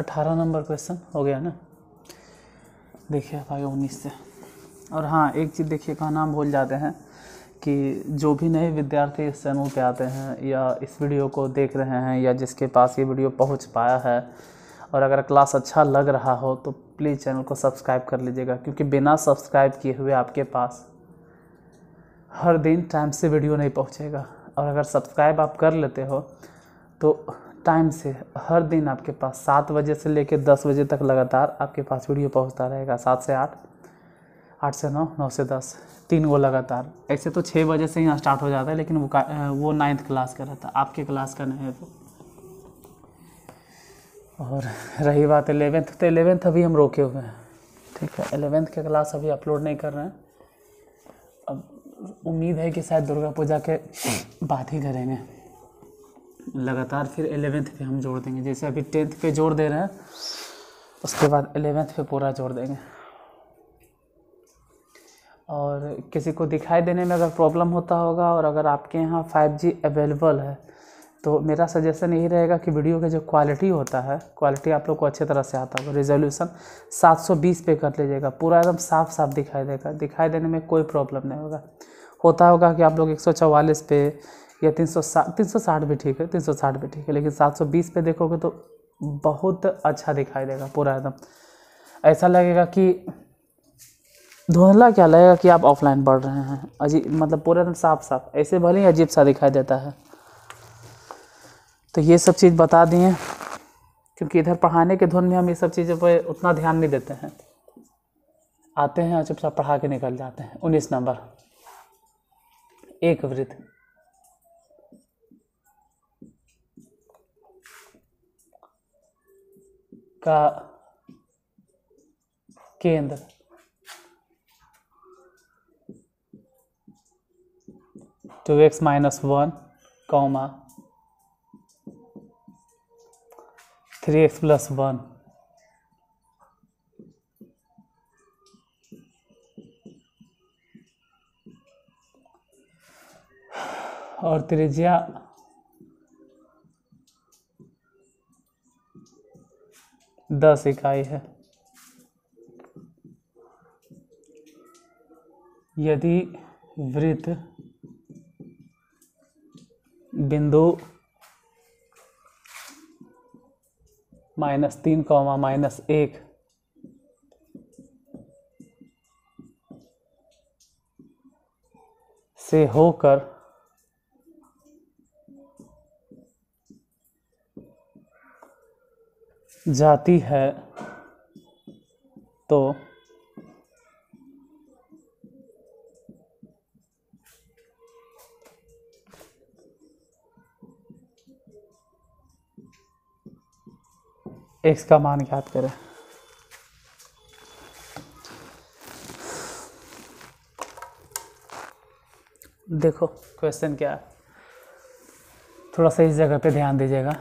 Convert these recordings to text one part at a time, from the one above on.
अठारह number question हो गया ना? देखिए भाई उन्नीस से। और हाँ एक चीज़ देखिए कहना नाम भूल जाते हैं कि जो भी नए विद्यार्थी इस चैनल पे आते हैं या इस वीडियो को देख रहे हैं या जिसके पास ये वीडियो पहुँच पाया है और अगर क्लास अच्छा लग रहा हो तो प्लीज़ चैनल को सब्सक्राइब कर लीजिएगा, क्योंकि बिना सब्सक्राइब किए हुए आपके पास हर दिन टाइम से वीडियो नहीं पहुंचेगा। और अगर सब्सक्राइब आप कर लेते हो तो टाइम से हर दिन आपके पास सात बजे से लेकर दस बजे तक लगातार आपके पास वीडियो पहुँचता रहेगा, सात से आठ। आठ से नौ नौ से दस, तीन वो लगातार। ऐसे तो छः बजे से ही स्टार्ट हो जाता है, लेकिन वो वो नाइन्थ क्लास का रहता है आपके क्लास का नहीं है तो और रही बात एलेवेंथ तो एलेवेंथ अभी हम रोके हुए हैं। ठीक है एलेवेंथ के क्लास अभी अपलोड नहीं कर रहे हैं। अब उम्मीद है कि शायद दुर्गा पूजा के बाद ही करेंगे। लगातार फिर एलेवेंथ पे हम जोड़ देंगे। जैसे अभी टेंथ पे जोड़ दे रहे हैं, उसके बाद एलेवेंथ पे पूरा जोड़ देंगे। और किसी को दिखाई देने में अगर प्रॉब्लम होता होगा और अगर आपके यहाँ 5G अवेलेबल है तो मेरा सजेशन यही रहेगा कि वीडियो का जो क्वालिटी होता है क्वालिटी आप लोग को अच्छे तरह से आता होगा। रिजोल्यूशन 720 पे कर लीजिएगा। पूरा एकदम साफ़ साफ़ दिखाई देगा। दिखाई देने में कोई प्रॉब्लम नहीं होगा। होता होगा कि आप लोग एक पे या तीन सौ साठ तीन सौ साठ भी ठीक है, तीन सौ साठ भी ठीक है, लेकिन सात सौ बीस पे देखोगे तो बहुत अच्छा दिखाई देगा पूरा एकदम। ऐसा लगेगा कि, धुंधला क्या लगेगा कि आप ऑफलाइन पढ़ रहे हैं? अजीब मतलब पूरा एकदम साफ़ साफ़ ऐसे भले ही अजीब सा दिखाई देता है। तो ये सब चीज़ बता दिए, क्योंकि इधर पढ़ाने के धुन में हम ये सब चीज़ों पर उतना ध्यान नहीं देते हैं। आते हैं और चुपचाप पढ़ा के निकल जाते हैं। उन्नीस नंबर। एक वृत्त। का केंद्र। Two X minus one comma three X plus one. और त्रिज्या दस इकाई है। यदि वृत्त बिंदु माइनस तीन कौमा माइनस एक से होकर जाती है तो एक्स का मान ज्ञात करें। देखो क्वेश्चन क्या है? थोड़ा सा इस जगह पे ध्यान दीजिएगा।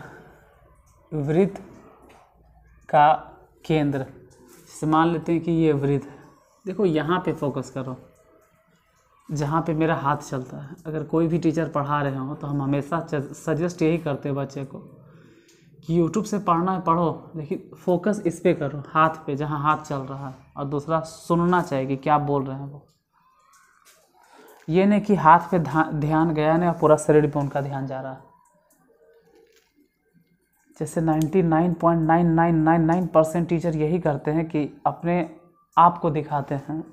वृत्त का केंद्र। जैसे मान लेते हैं कि ये वृत्त है। देखो, यहाँ पे फोकस करो। जहाँ पे मेरा हाथ चलता है। अगर कोई भी टीचर पढ़ा रहे हो तो हम हमेशा सजेस्ट यही करते हैं बच्चे को कि यूट्यूब से पढ़ना है पढ़ो। लेकिन फोकस इस पर करो, हाथ पे, जहाँ हाथ चल रहा है। और दूसरा, सुनना चाहिए कि क्या बोल रहे हैं वो। ये नहीं कि हाथ पे ध्यान गया नहीं और पूरा शरीर पे उनका ध्यान जा रहा है। जैसे 99.9999 परसेंट टीचर यही करते हैं कि अपने आप को दिखाते हैं,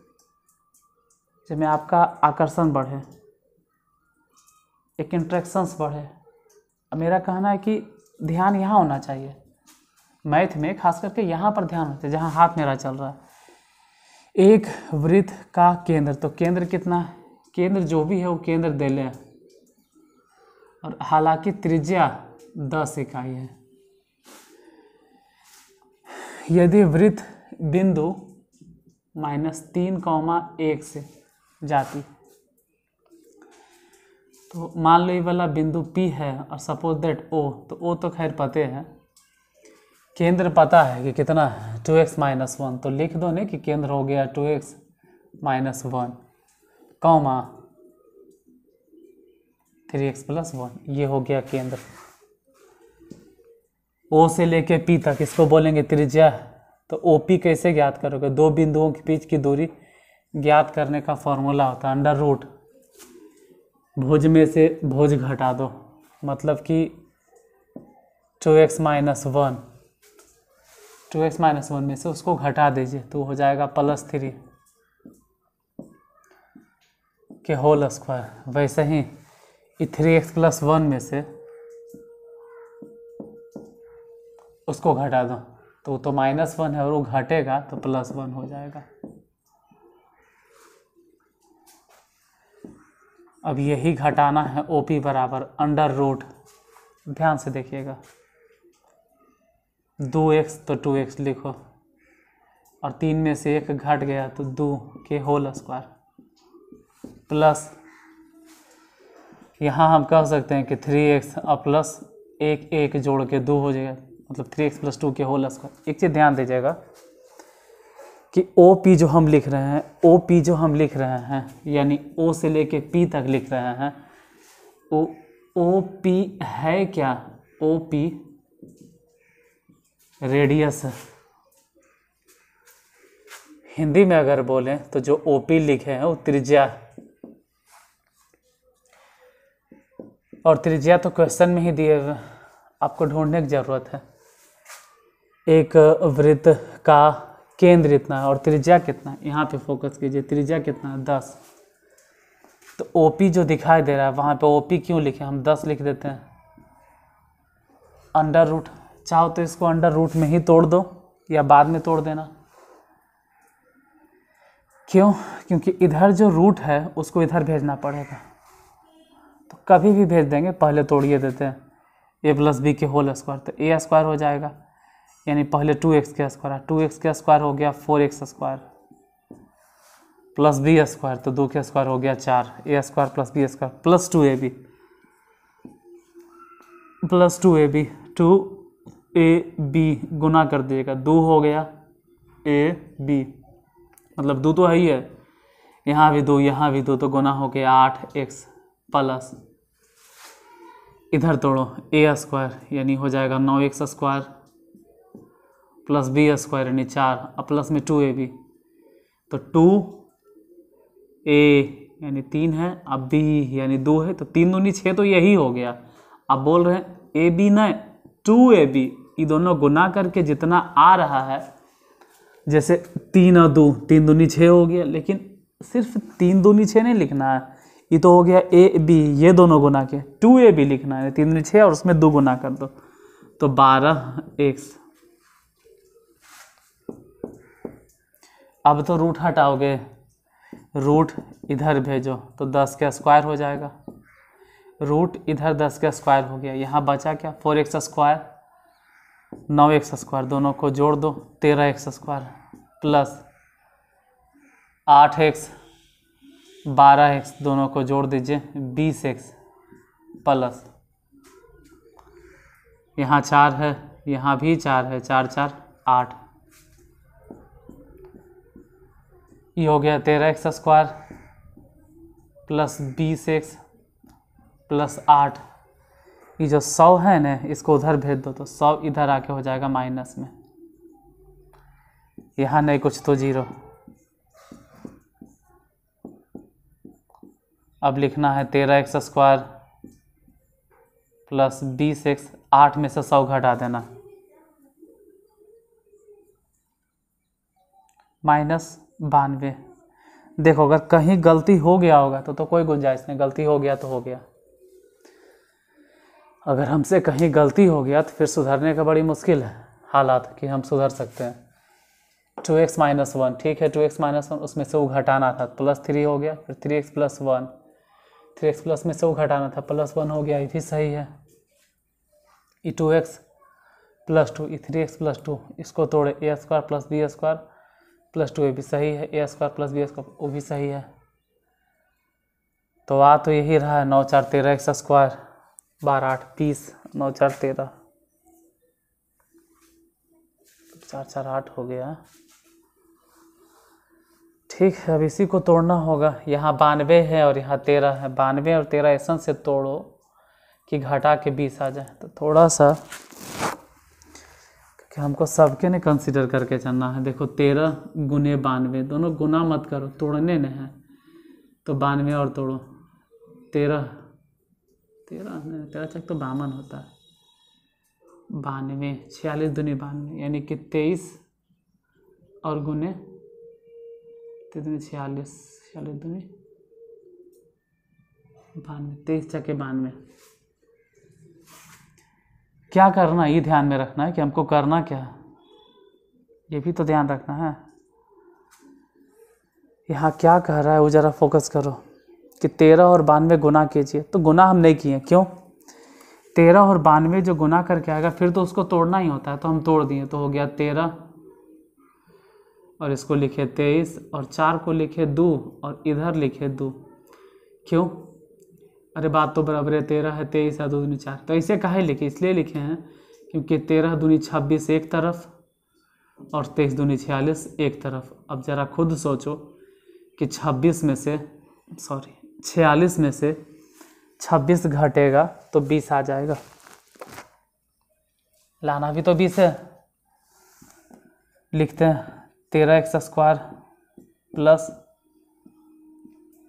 जिसमें आपका आकर्षण बढ़े, एक इंट्रैक्शंस बढ़े। मेरा कहना है कि ध्यान यहाँ होना चाहिए। मैथ में खास करके यहाँ पर ध्यान होता है जहाँ हाथ मेरा चल रहा है। एक वृत्त का केंद्र तो केंद्र कितना है? केंद्र जो भी है वो केंद्र दे ले और हालाँकि त्रिज्या दस इकाई है। यदि वृत्त बिंदु माइनस तीन कौमा एक से जाती तो मान लो ये वाला बिंदु P है और सपोज़ दैट O तो O तो खैर पते हैं। केंद्र पता है कि कितना है? टू एक्स माइनस वन तो लिख दो नहीं कि केंद्र हो गया two X minus one comma three X plus one ये हो गया केंद्र। ओ से लेके पी तक, इसको बोलेंगे त्रिज्या। तो ओ पी कैसे ज्ञात करोगे? दो बिंदुओं के बीच की दूरी ज्ञात करने का फॉर्मूला होता है, अंडर रूट। भुज में से भुज घटा दो मतलब कि two X minus one. Two X minus one में से उसको घटा दीजिए तो हो जाएगा प्लस थ्री के होल स्क्वायर। वैसे ही थ्री एक्स प्लस वन में से उसको घटा दो। तो तो माइनस वन है और वो घटेगा तो प्लस वन हो जाएगा। अब यही घटाना है ओ पी बराबर अंडर रूट ध्यान से देखिएगा। दो एक्स तो टू एक्स लिखो। और तीन में से एक घट गया तो दो के होल स्क्वायर प्लस यहाँ हम कह सकते हैं कि थ्री एक्स और प्लस एक एक जोड़ के दो हो जाएगा। मतलब थ्री एक्स प्लस टू के होल स्क्वायर एक चीज़ ध्यान दीजिएगा कि ओ पी जो हम लिख रहे हैं ओ पी जो हम लिख रहे हैं, यानी ओ से लेके पी तक लिख रहे हैं ओ ओ पी है क्या? ओ पी रेडियस हिंदी में अगर बोलें तो जो ओ पी लिखे हैं वो त्रिज्या। और त्रिज्या तो क्वेश्चन में ही दिए हुए आपको ढूँढने की ज़रूरत है। एक वृत्त का केंद्र इतना है और त्रिज्या कितना है? यहाँ पे फोकस कीजिए, त्रिज्या कितना है? दस। तो ओपी जो दिखाई दे रहा है, वहाँ पे ओपी क्यों लिखे? हम दस लिख देते हैं। अंडर रूट चाहो तो इसको अंडर रूट में ही तोड़ दो या बाद में तोड़ देना। क्यों? क्योंकि इधर जो रूट है, उसको इधर भेजना पड़ेगा। तो कभी भी भेज देंगे, पहले तोड़िए देते हैं। ए प्लस बी के होल स्क्वायर तो ए स्क्वायर हो जाएगा। यानी पहले टू एक्स के स्क्वायर, टू एक्स के स्क्वायर हो गया four X square, plus B square तो दो के स्क्वायर हो गया चार, A square plus B square, plus two A B, plus two A B, two A B गुना कर दिएगा, दो हो गया ए बी मतलब दो तो है ही है, यहाँ भी दो, यहाँ भी दो तो गुना हो गया आठ एक्स प्लस, इधर तोड़ो, ए स्क्वायर, यानी हो जाएगा नौ X square plus B square, यानी चार, और प्लस में टू ए बी। तो टू ए, यानी तीन है, अब बी, यानी दो है तो तीन दूनी छः तो यही हो गया। अब बोल रहे हैं, ए बी न, टू ए बी ये दोनों गुना करके जितना आ रहा है, जैसे तीन और दो, तीन दूनी छः हो गया, लेकिन सिर्फ़ तीन दूनी छः नहीं लिखना है, ये तो हो गया ए बी, ये दोनों गुना के, टू ए बी लिखना है तीन दूनी छः, और उसमें दो गुना कर दो। तो बारह एक्स अब तो रूट हटाओगे। रूट इधर भेजो तो दस का स्क्वायर हो जाएगा। रूट इधर दस का स्क्वायर हो गया। यहाँ बचा क्या? फोर एक्स स्क्वायर नौ एक्स स्क्वायर दोनों को जोड़ दो, तेरह एक्स स्क्वायर प्लस आठ एक्स बारह एक्स दोनों को जोड़ दीजिए, बीस एक्स प्लस यहाँ चार है, यहाँ भी चार है, चार चार, आठ। ये हो गया तेरह एक्स स्क्वायर प्लस बीस एक्स प्लस आठ। ये जो सौ है ना, इसको उधर भेज दो तो सौ इधर आके हो जाएगा माइनस में। यहाँ नहीं, कुछ तो ज़ीरो। अब लिखना है तेरह एक्स स्क्वायर प्लस बीस एक्स, आठ में से सौ घटा देना। माइनस बानवे। देखो, अगर कहीं गलती हो गया होगा तो तो कोई गुंजाइश नहीं। गलती हो गया तो हो गया। अगर हमसे कहीं गलती हो गया तो फिर सुधरने का बड़ी मुश्किल है, हालात कि हम सुधर सकते हैं। टू एक्स माइनस वन, ठीक है, टू एक्स माइनस वन, उसमें से वो घटाना था, प्लस थ्री हो गया, फिर three X plus one. Three X plus में से वो घटाना था, प्लस वन हो गया, ये भी सही है। E two X plus two E three X plus two, इसको तोड़े, A square plus B square plus two A भी सही है, A square plus B square वो भी सही है। तो आ तो यही रहा है, नौ चार तेरह एक्स स्क्वायर, बारह आठ बीस, नौ चार तेरह। चार चार आठ हो गया। ठीक है, अब इसी को तोड़ना होगा। यहाँ बानवे है और यहाँ तेरह है। बानवे और तेरह ऐसा से तोड़ो कि घटा के बीस आ जाए। तो थोड़ा सा कि हमको सबके ने कंसिडर करके चलना है। देखो, तेरह गुने बानवे, दोनों गुना मत करो, तोड़ने ने है। तो बानवे और तोड़ो। तेरह तेरह तेरह चक तो बावन होता है। बानवे, छियालीस दुनी बानवे, यानी कि तेईस और गुने तेईस छियालीस छियालीस दुनी बानवे, तेईस चके बानवे। क्या करना ये ध्यान में रखना है कि हमको करना क्या है। ये भी तो ध्यान रखना है। यहाँ क्या कह रहा है? वो ज़रा फोकस करो कि तेरह और बानवे गुना कीजिए। तो गुना हम नहीं किए, क्यों? तेरह और बानवे जो गुना करके आएगा, फिर तो उसको तोड़ना ही होता है तो हम तोड़ दिए तो हो गया तेरह, और इसको लिखे तेईस, और चार को लिखे दो, और इधर लिखे दो। क्यों? अरे बात तो बराबर है, तेरह है, तेईस है, दो दूनी चार। तो ऐसे काहे लिखे, इसलिए लिखे हैं, क्योंकि तेरह दूनी छब्बीस एक तरफ़ और तेईस दूनी छियालीस एक तरफ़। अब ज़रा खुद सोचो कि छब्बीस में से सॉरी छियालीस में से छब्बीस घटेगा तो बीस आ जाएगा। लाना भी तो बीस है। लिखते हैं, तेरह एक्स स्क्वायर प्लस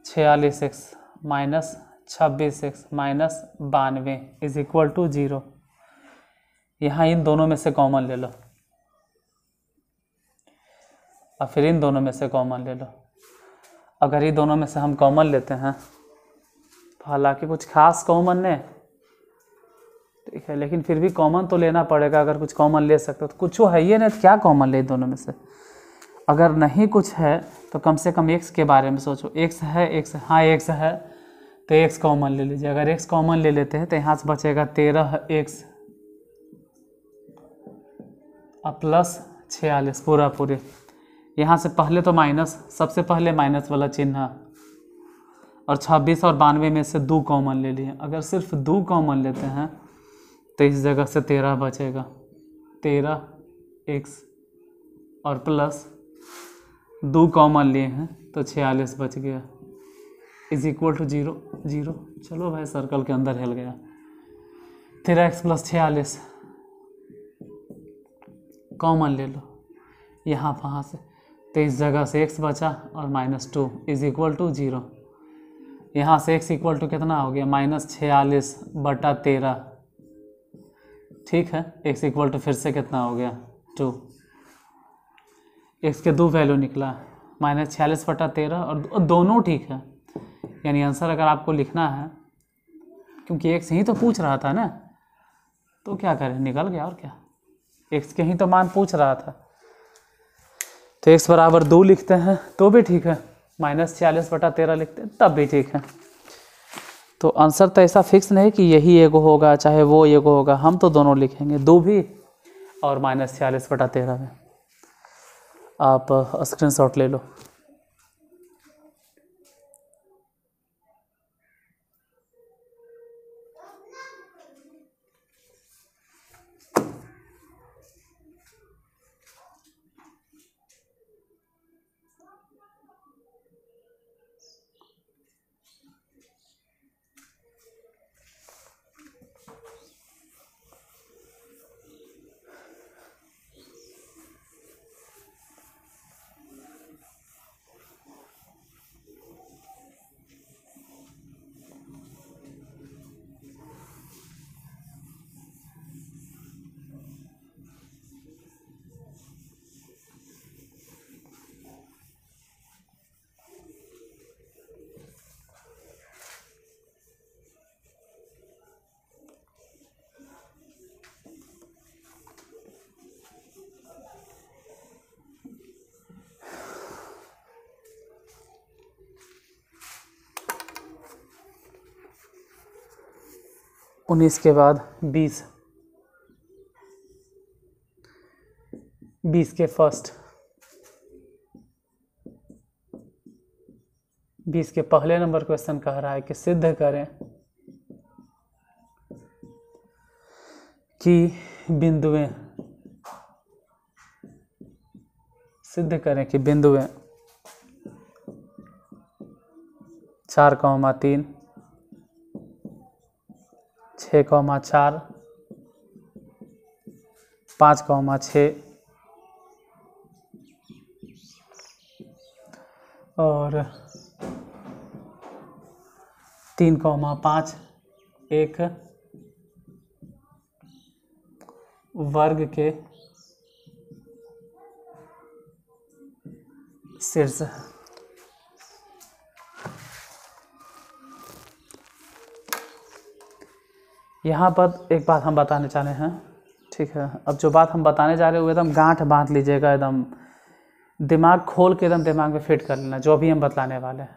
छियालीस एक्स माइनस छब्बीस एक्स माइनस बानवे इज़ इक्वल टू ज़ीरो। यहाँ इन दोनों में से कॉमन ले लो। और फिर इन दोनों में से कॉमन ले लो। अगर ये दोनों में से हम कॉमन लेते हैं तो हालाँकि कुछ खास कॉमन नहीं ठीक है, लेकिन फिर भी कॉमन तो लेना पड़ेगा, अगर कुछ कॉमन ले सकते हो। तो कुछ है ये नहीं तो क्या कॉमन ले दोनों में से? अगर नहीं कुछ है तो कम से कम एक्स के बारे में सोचो। एक्स है, एक्स हाँ एक्स है। तो एक्स कॉमन ले लीजिए। अगर एक्स कॉमन ले लेते हैं तो यहाँ से बचेगा तेरह एक्स प्लस छियालीस, पूरा पूरे। यहाँ से पहले तो माइनस सबसे पहले माइनस वाला चिन्ह। और छब्बीस और बानवे में से दो कॉमन ले लिए। अगर सिर्फ़ दो कॉमन लेते हैं तो इस जगह से तेरह बचेगा। तेरह एक्स और प्लस दो कॉमन लिए हैं तो छियालीस बच गया। Is equal to zero zero. चलो भाई, सर्कल के अंदर हिल गया। तेरह एक्स प्लस छियालीस। कॉमन ले लो। यहाँ, वहाँ से। तो इस जगह से एक्स बचा और minus two is equal to zero. यहाँ से एक्स इक्वल टू कितना हो गया? माइनस छियालीस बटा तेरह। ठीक है? एक्स इक्वल टू फिर से कितना हो गया? टू। एक्स के दो वैल्यू निकला। माइनस छियालीस बटा तेरह और दोनों ठीक है। यानी आंसर अगर आपको लिखना है, क्योंकि एक्स ही तो पूछ रहा था ना तो क्या करें? निकल गया और क्या? एक्स के ही तो मान पूछ रहा था। तो एक्स बराबर दो लिखते हैं तो भी ठीक है। माइनस छियालीस बटा तेरह लिखते हैं, तब भी ठीक है। तो आंसर तो ऐसा फिक्स नहीं कि यही एगो होगा, चाहे वो एगो होगा, हम तो दोनों लिखेंगे, दो भी, और माइनस छियालीस बटा तेरह में आप स्क्रीनशॉट ले लो। उन्नीस के बाद बीस। बीस के फ़र्स्ट। बीस के पहले नंबर क्वेश्चन कह रहा है कि सिद्ध करें कि बिंदुएँ सिद्ध करें कि बिंदुएँ चार कौमा तीन। छः कौमा चार पाँच कौमा छः और तीन कौमा पाँच एक वर्ग के शीर्ष। यहाँ पर एक बात हम बताने चाह रहे हैं। ठीक है, अब जो बात हम बताने जा रहे हैं एकदम गांठ बाँध लीजिएगा, एकदम दिमाग खोल के एकदम दिमाग में फिट कर लेना, जो भी हम बतलाने वाले हैं।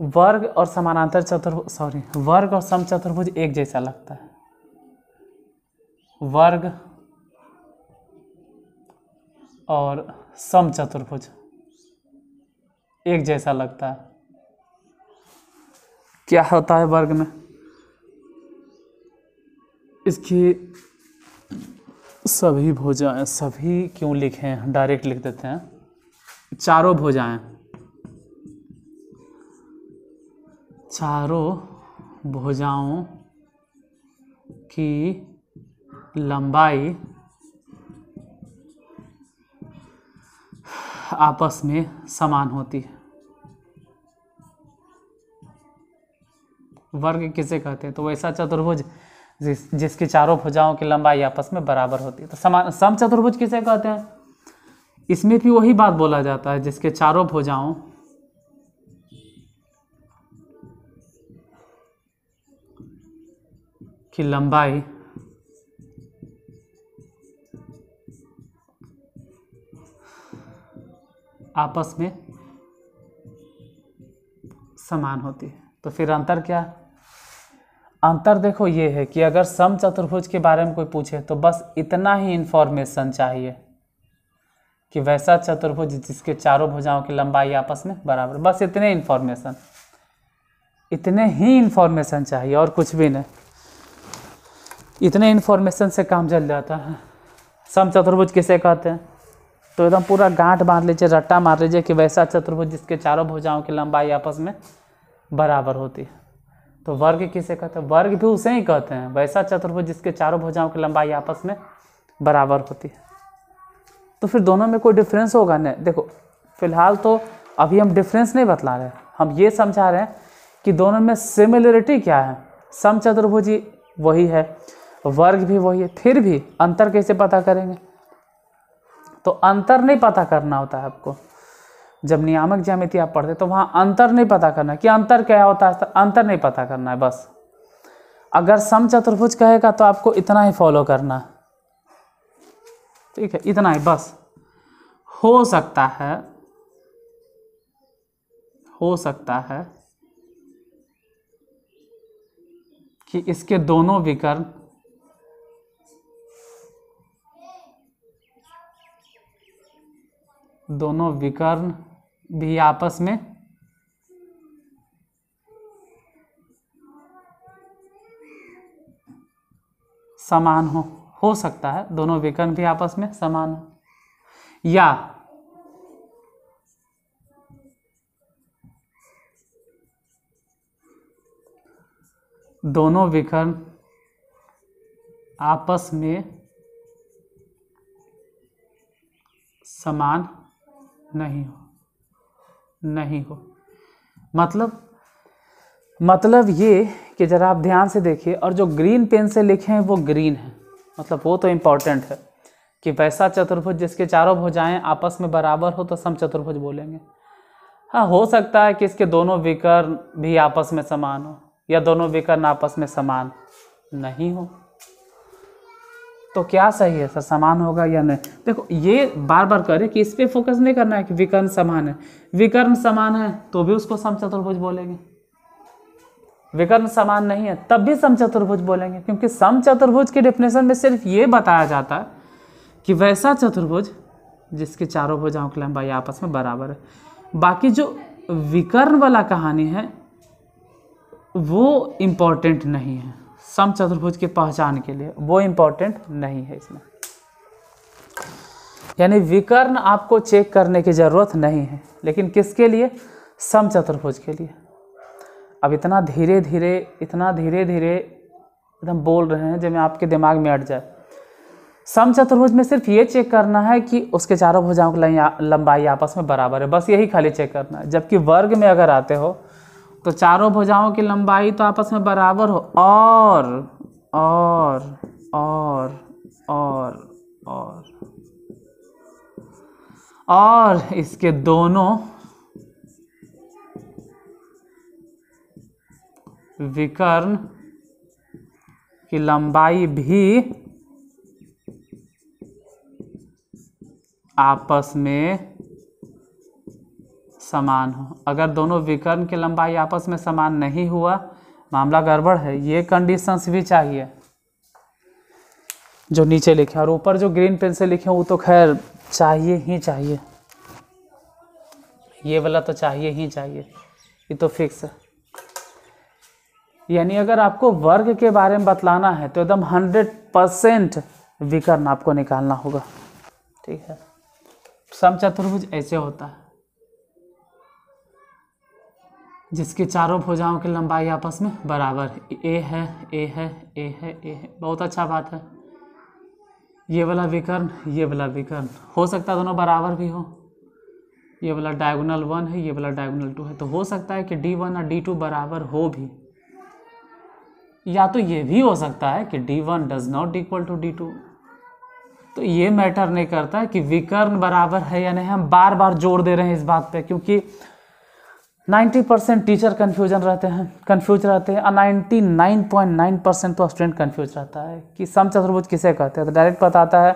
वर्ग और समानांतर चतुर्भुज सॉरी वर्ग और सम चतुर्भुज एक जैसा लगता है। वर्ग और सम चतुर्भुज एक जैसा लगता है। क्या होता है वर्ग में? इसकी सभी भुजाएँ सभी क्यों लिखे हैं? डायरेक्ट लिख देते हैं। चारों भुजाएँ चारों भुजाओं की लंबाई आपस में समान होती है। वर्ग किसे कहते हैं? तो वैसा चतुर्भुज जिस, जिसकी चारों भुजाओं की लंबाई आपस में बराबर होती है। तो समान सम चतुर्भुज किसे कहते हैं? इसमें भी वही बात बोला जाता है जिसके चारों भुजाओं की लंबाई आपस में समान होती है। तो फिर अंतर क्या? है अंतर देखो ये है कि अगर सम चतुर्भुज के बारे में कोई पूछे तो बस इतना ही इंफॉर्मेशन चाहिए कि वैसा चतुर्भुज जिसके चारों भुजाओं की लंबाई आपस में बराबर, बस इतने इन्फॉर्मेशन इतने ही इन्फॉर्मेशन चाहिए, और कुछ भी नहीं। इतने इन्फॉर्मेशन से काम चल जाता है। सम चतुर्भुज किसे कहते हैं? तो एकदम पूरा गांठ मार लीजिए, रट्टा मार लीजिए कि वैसा चतुर्भुज जिसके चारों भुजाओं की लंबाई आपस में बराबर होती है। तो वर्ग किसे कहते हैं? वर्ग भी उसे ही कहते हैं। वैसा चतुर्भुज जिसके चारों भुजाओं की लंबाई आपस में बराबर होती है। तो फिर दोनों में कोई डिफरेंस होगा? नहीं। देखो, फ़िलहाल तो अभी हम डिफरेंस नहीं बतला रहे हम ये समझा रहे हैं कि दोनों में सिमिलरिटी क्या है? सम चतुर्भुजी वही है। वर्ग भी वही है। फिर भी अंतर कैसे पता करेंगे? तो अंतर नहीं पता करना होता है आपको। जब नियामक ज्यामिति आप पढ़ते तो वहाँ अंतर नहीं पता करना कि अंतर क्या होता है? अंतर नहीं पता करना है, बस। अगर सम चतुर्भुज कहेगा तो आपको इतना ही फॉलो करना ठीक है? इतना ही, बस। हो सकता है, हो सकता है कि इसके दोनों विकर्ण दोनों विकर्ण भी आपस में। समान हो हो सकता है, दोनों विकर्ण भी आपस में समान हो। या दोनों विकर्ण आपस में समान नहीं हो। नहीं हो। मतलब मतलब ये कि ज़रा आप ध्यान से देखिए, और जो ग्रीन पेन से लिखे हैं, वो ग्रीन है। मतलब वो तो इंपॉर्टेंट है कि वैसा चतुर्भुज जिसके चारों भुजाएँ आपस में बराबर हो तो सम चतुर्भुज बोलेंगे। हाँ हो सकता है कि इसके दोनों विकर्ण भी आपस में समान हो, या दोनों विकर्ण आपस में समान नहीं हो। तो क्या सही है? सर, समान होगा या नहीं? देखो, ये बार बार करें कि इस पर फोकस नहीं करना है कि विकर्ण समान है। विकर्ण समान है तो भी उसको सम चतुर्भुज बोलेंगे। विकर्ण समान नहीं है, तब भी सम चतुर्भुज बोलेंगे, क्योंकि सम चतुर्भुज के डेफिनेशन में सिर्फ़ ये बताया जाता है कि वैसा चतुर्भुज, जिसके चारों भुजाओं की लंबाई आपस में बराबर है। बाकी जो विकर्ण वाला कहानी है, वो इम्पोर्टेंट नहीं है। सम चतुर्भुज की पहचान के लिए। वो इम्पोर्टेंट नहीं है इसमें। यानी विकर्ण आपको चेक करने की ज़रूरत नहीं है। लेकिन किसके लिए? सम चतुर्भुज के लिए। अब इतना धीरे धीरे इतना धीरे धीरे एकदम बोल रहे हैं जब मैं आपके दिमाग में अट जाए। सम चतुर्भुज में सिर्फ़ ये चेक करना है कि उसके चारों भुजाओं की लंबाई आपस में बराबर है। बस यही खाली चेक करना है। जबकि वर्ग में अगर आते हो तो चारों भुजाओं की लंबाई तो आपस में बराबर हो। और और और और और। और इसके दोनों विकर्ण की लंबाई भी आपस में समान हो। अगर दोनों विकर्ण की लंबाई आपस में समान नहीं हुआ, मामला गड़बड़ है। ये कंडीशंस भी चाहिए। जो नीचे लिखे और ऊपर जो ग्रीन पेन से लिखे वो तो खैर चाहिए ही चाहिए। ये वाला तो चाहिए ही चाहिए। ये तो फिक्स है। यानी अगर आपको वर्ग के बारे में बतलाना है तो एकदम हंड्रेड परसेंट विकर्ण आपको निकालना होगा। ठीक है? सम चतुर्भुज ऐसे होता है। जिसके चारों भुजाओं की लंबाई आपस में बराबर ए है ए है ए है ए है। बहुत अच्छा बात है। ये वाला विकर्ण, ये वाला विकर्ण। हो सकता है दोनों बराबर भी हो। ये वाला डायगोनल वन है, ये वाला डायगोनल टू है। तो हो सकता है कि डी वन और डी टू बराबर हो भी। या तो ये भी हो सकता है कि D one does not equal to D two तो ये मैटर नहीं करता कि विकर्ण बराबर है या नहीं। हम बार बार ज़ोर दे रहे हैं इस बात पे, क्योंकि 90 परसेंट टीचर कन्फ्यूज़न रहते हैं कन्फ्यूज़ रहते हैं, और 99.9 परसेंट तो स्टूडेंट कन्फ्यूज़ रहता है कि सम चतुर्भुज किसे कहते हैं। तो डायरेक्ट बताता है,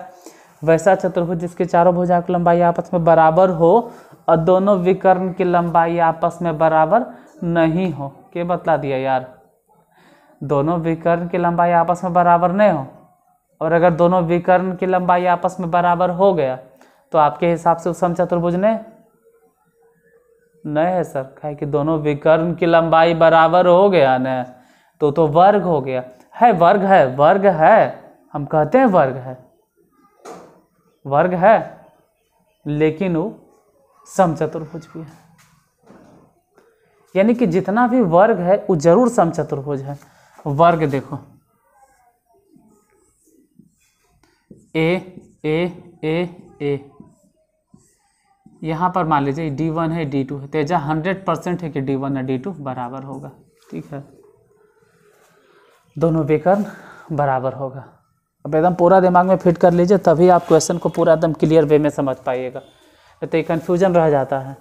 वैसा चतुर्भुज जिसके चारों भुजा की लंबाई आपस में बराबर हो, और दोनों विकर्ण की लंबाई आपस में बराबर नहीं हो। के बतला दिया यार? दोनों विकर्ण की लंबाई आपस में बराबर नहीं हो, और अगर दोनों विकर्ण की लंबाई आपस में बराबर हो गया तो आपके हिसाब से उस सम चतुर्भुज ने नहीं है सर। कहे कि दोनों विकर्ण की लंबाई बराबर हो गया न तो तो वर्ग हो गया। है, वर्ग है वर्ग है। हम कहते हैं वर्ग है। वर्ग है, लेकिन वो समचतुर्भुज भी है। यानी कि जितना भी वर्ग है, वो ज़रूर समचतुर्भुज है। वर्ग देखो। ए ए ए ए। यहाँ पर मान लीजिए डी वन है डी टू है तो तेजा हंड्रेड परसेंट है कि डी वन और डी टू बराबर होगा, ठीक है? दोनों विकर्ण बराबर होगा। अब एकदम पूरा दिमाग में फिट कर लीजिए, तभी आप क्वेश्चन को पूरा एकदम क्लियर वे में समझ पाइएगा। तो ये कन्फ्यूज़न रह जाता है।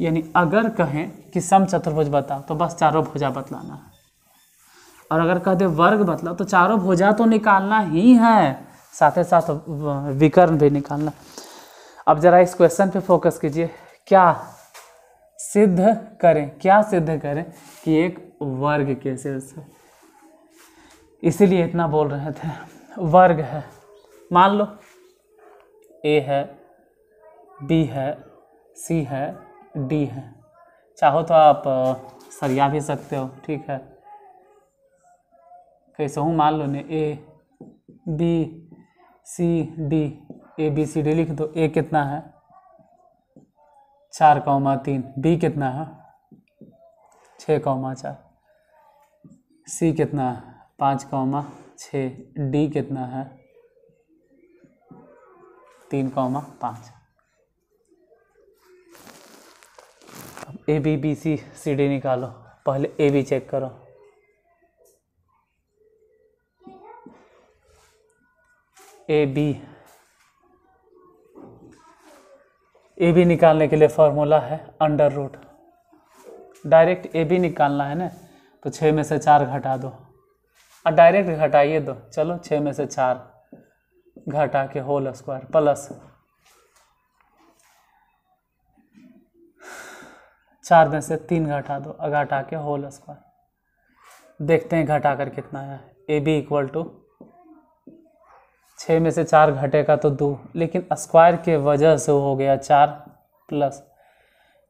यानी अगर कहें कि सम चतुर्भुज बताओ तो बस चारों भुजा बतलाना है। और अगर कह दे वर्ग बतलाओ तो चारों भुजा तो निकालना ही है। साथ ही साथ विकर्ण भी निकालना। अब जरा इस क्वेश्चन पे फोकस कीजिए। क्या सिद्ध करें? क्या सिद्ध करें कि एक वर्ग के शीर्ष है इसीलिए इतना बोल रहे थे। वर्ग है। मान लो ए है बी है सी है डी है। चाहो तो आप सरिया भी सकते हो, ठीक है? कैसे हूँ? मान लो, ने A B C D A B C D लिख दो ए कितना है? चार कौमा तीन। बी कितना है? छः कौमा चार। सी कितना है? पाँच कौमा छः डी कितना है? तीन कौमा पाँच। A B B C C D निकालो। पहले ए बी चेक करो। ए बी ए बी निकालने के लिए फॉर्मूला है under root direct A B निकालना है ना? तो छः में से चार घटा दो। और डायरेक्ट घटाइए दो। चलो छः में से चार घटा के होल स्क्वायर प्लस चार में से तीन घटा दो, घटा के होल स्क्वायर देखते हैं घटा कर कितना है। ए बी इक्वल टू छः में से चार घटेगा तो दो, लेकिन स्क्वायर के वजह से हो गया चार प्लस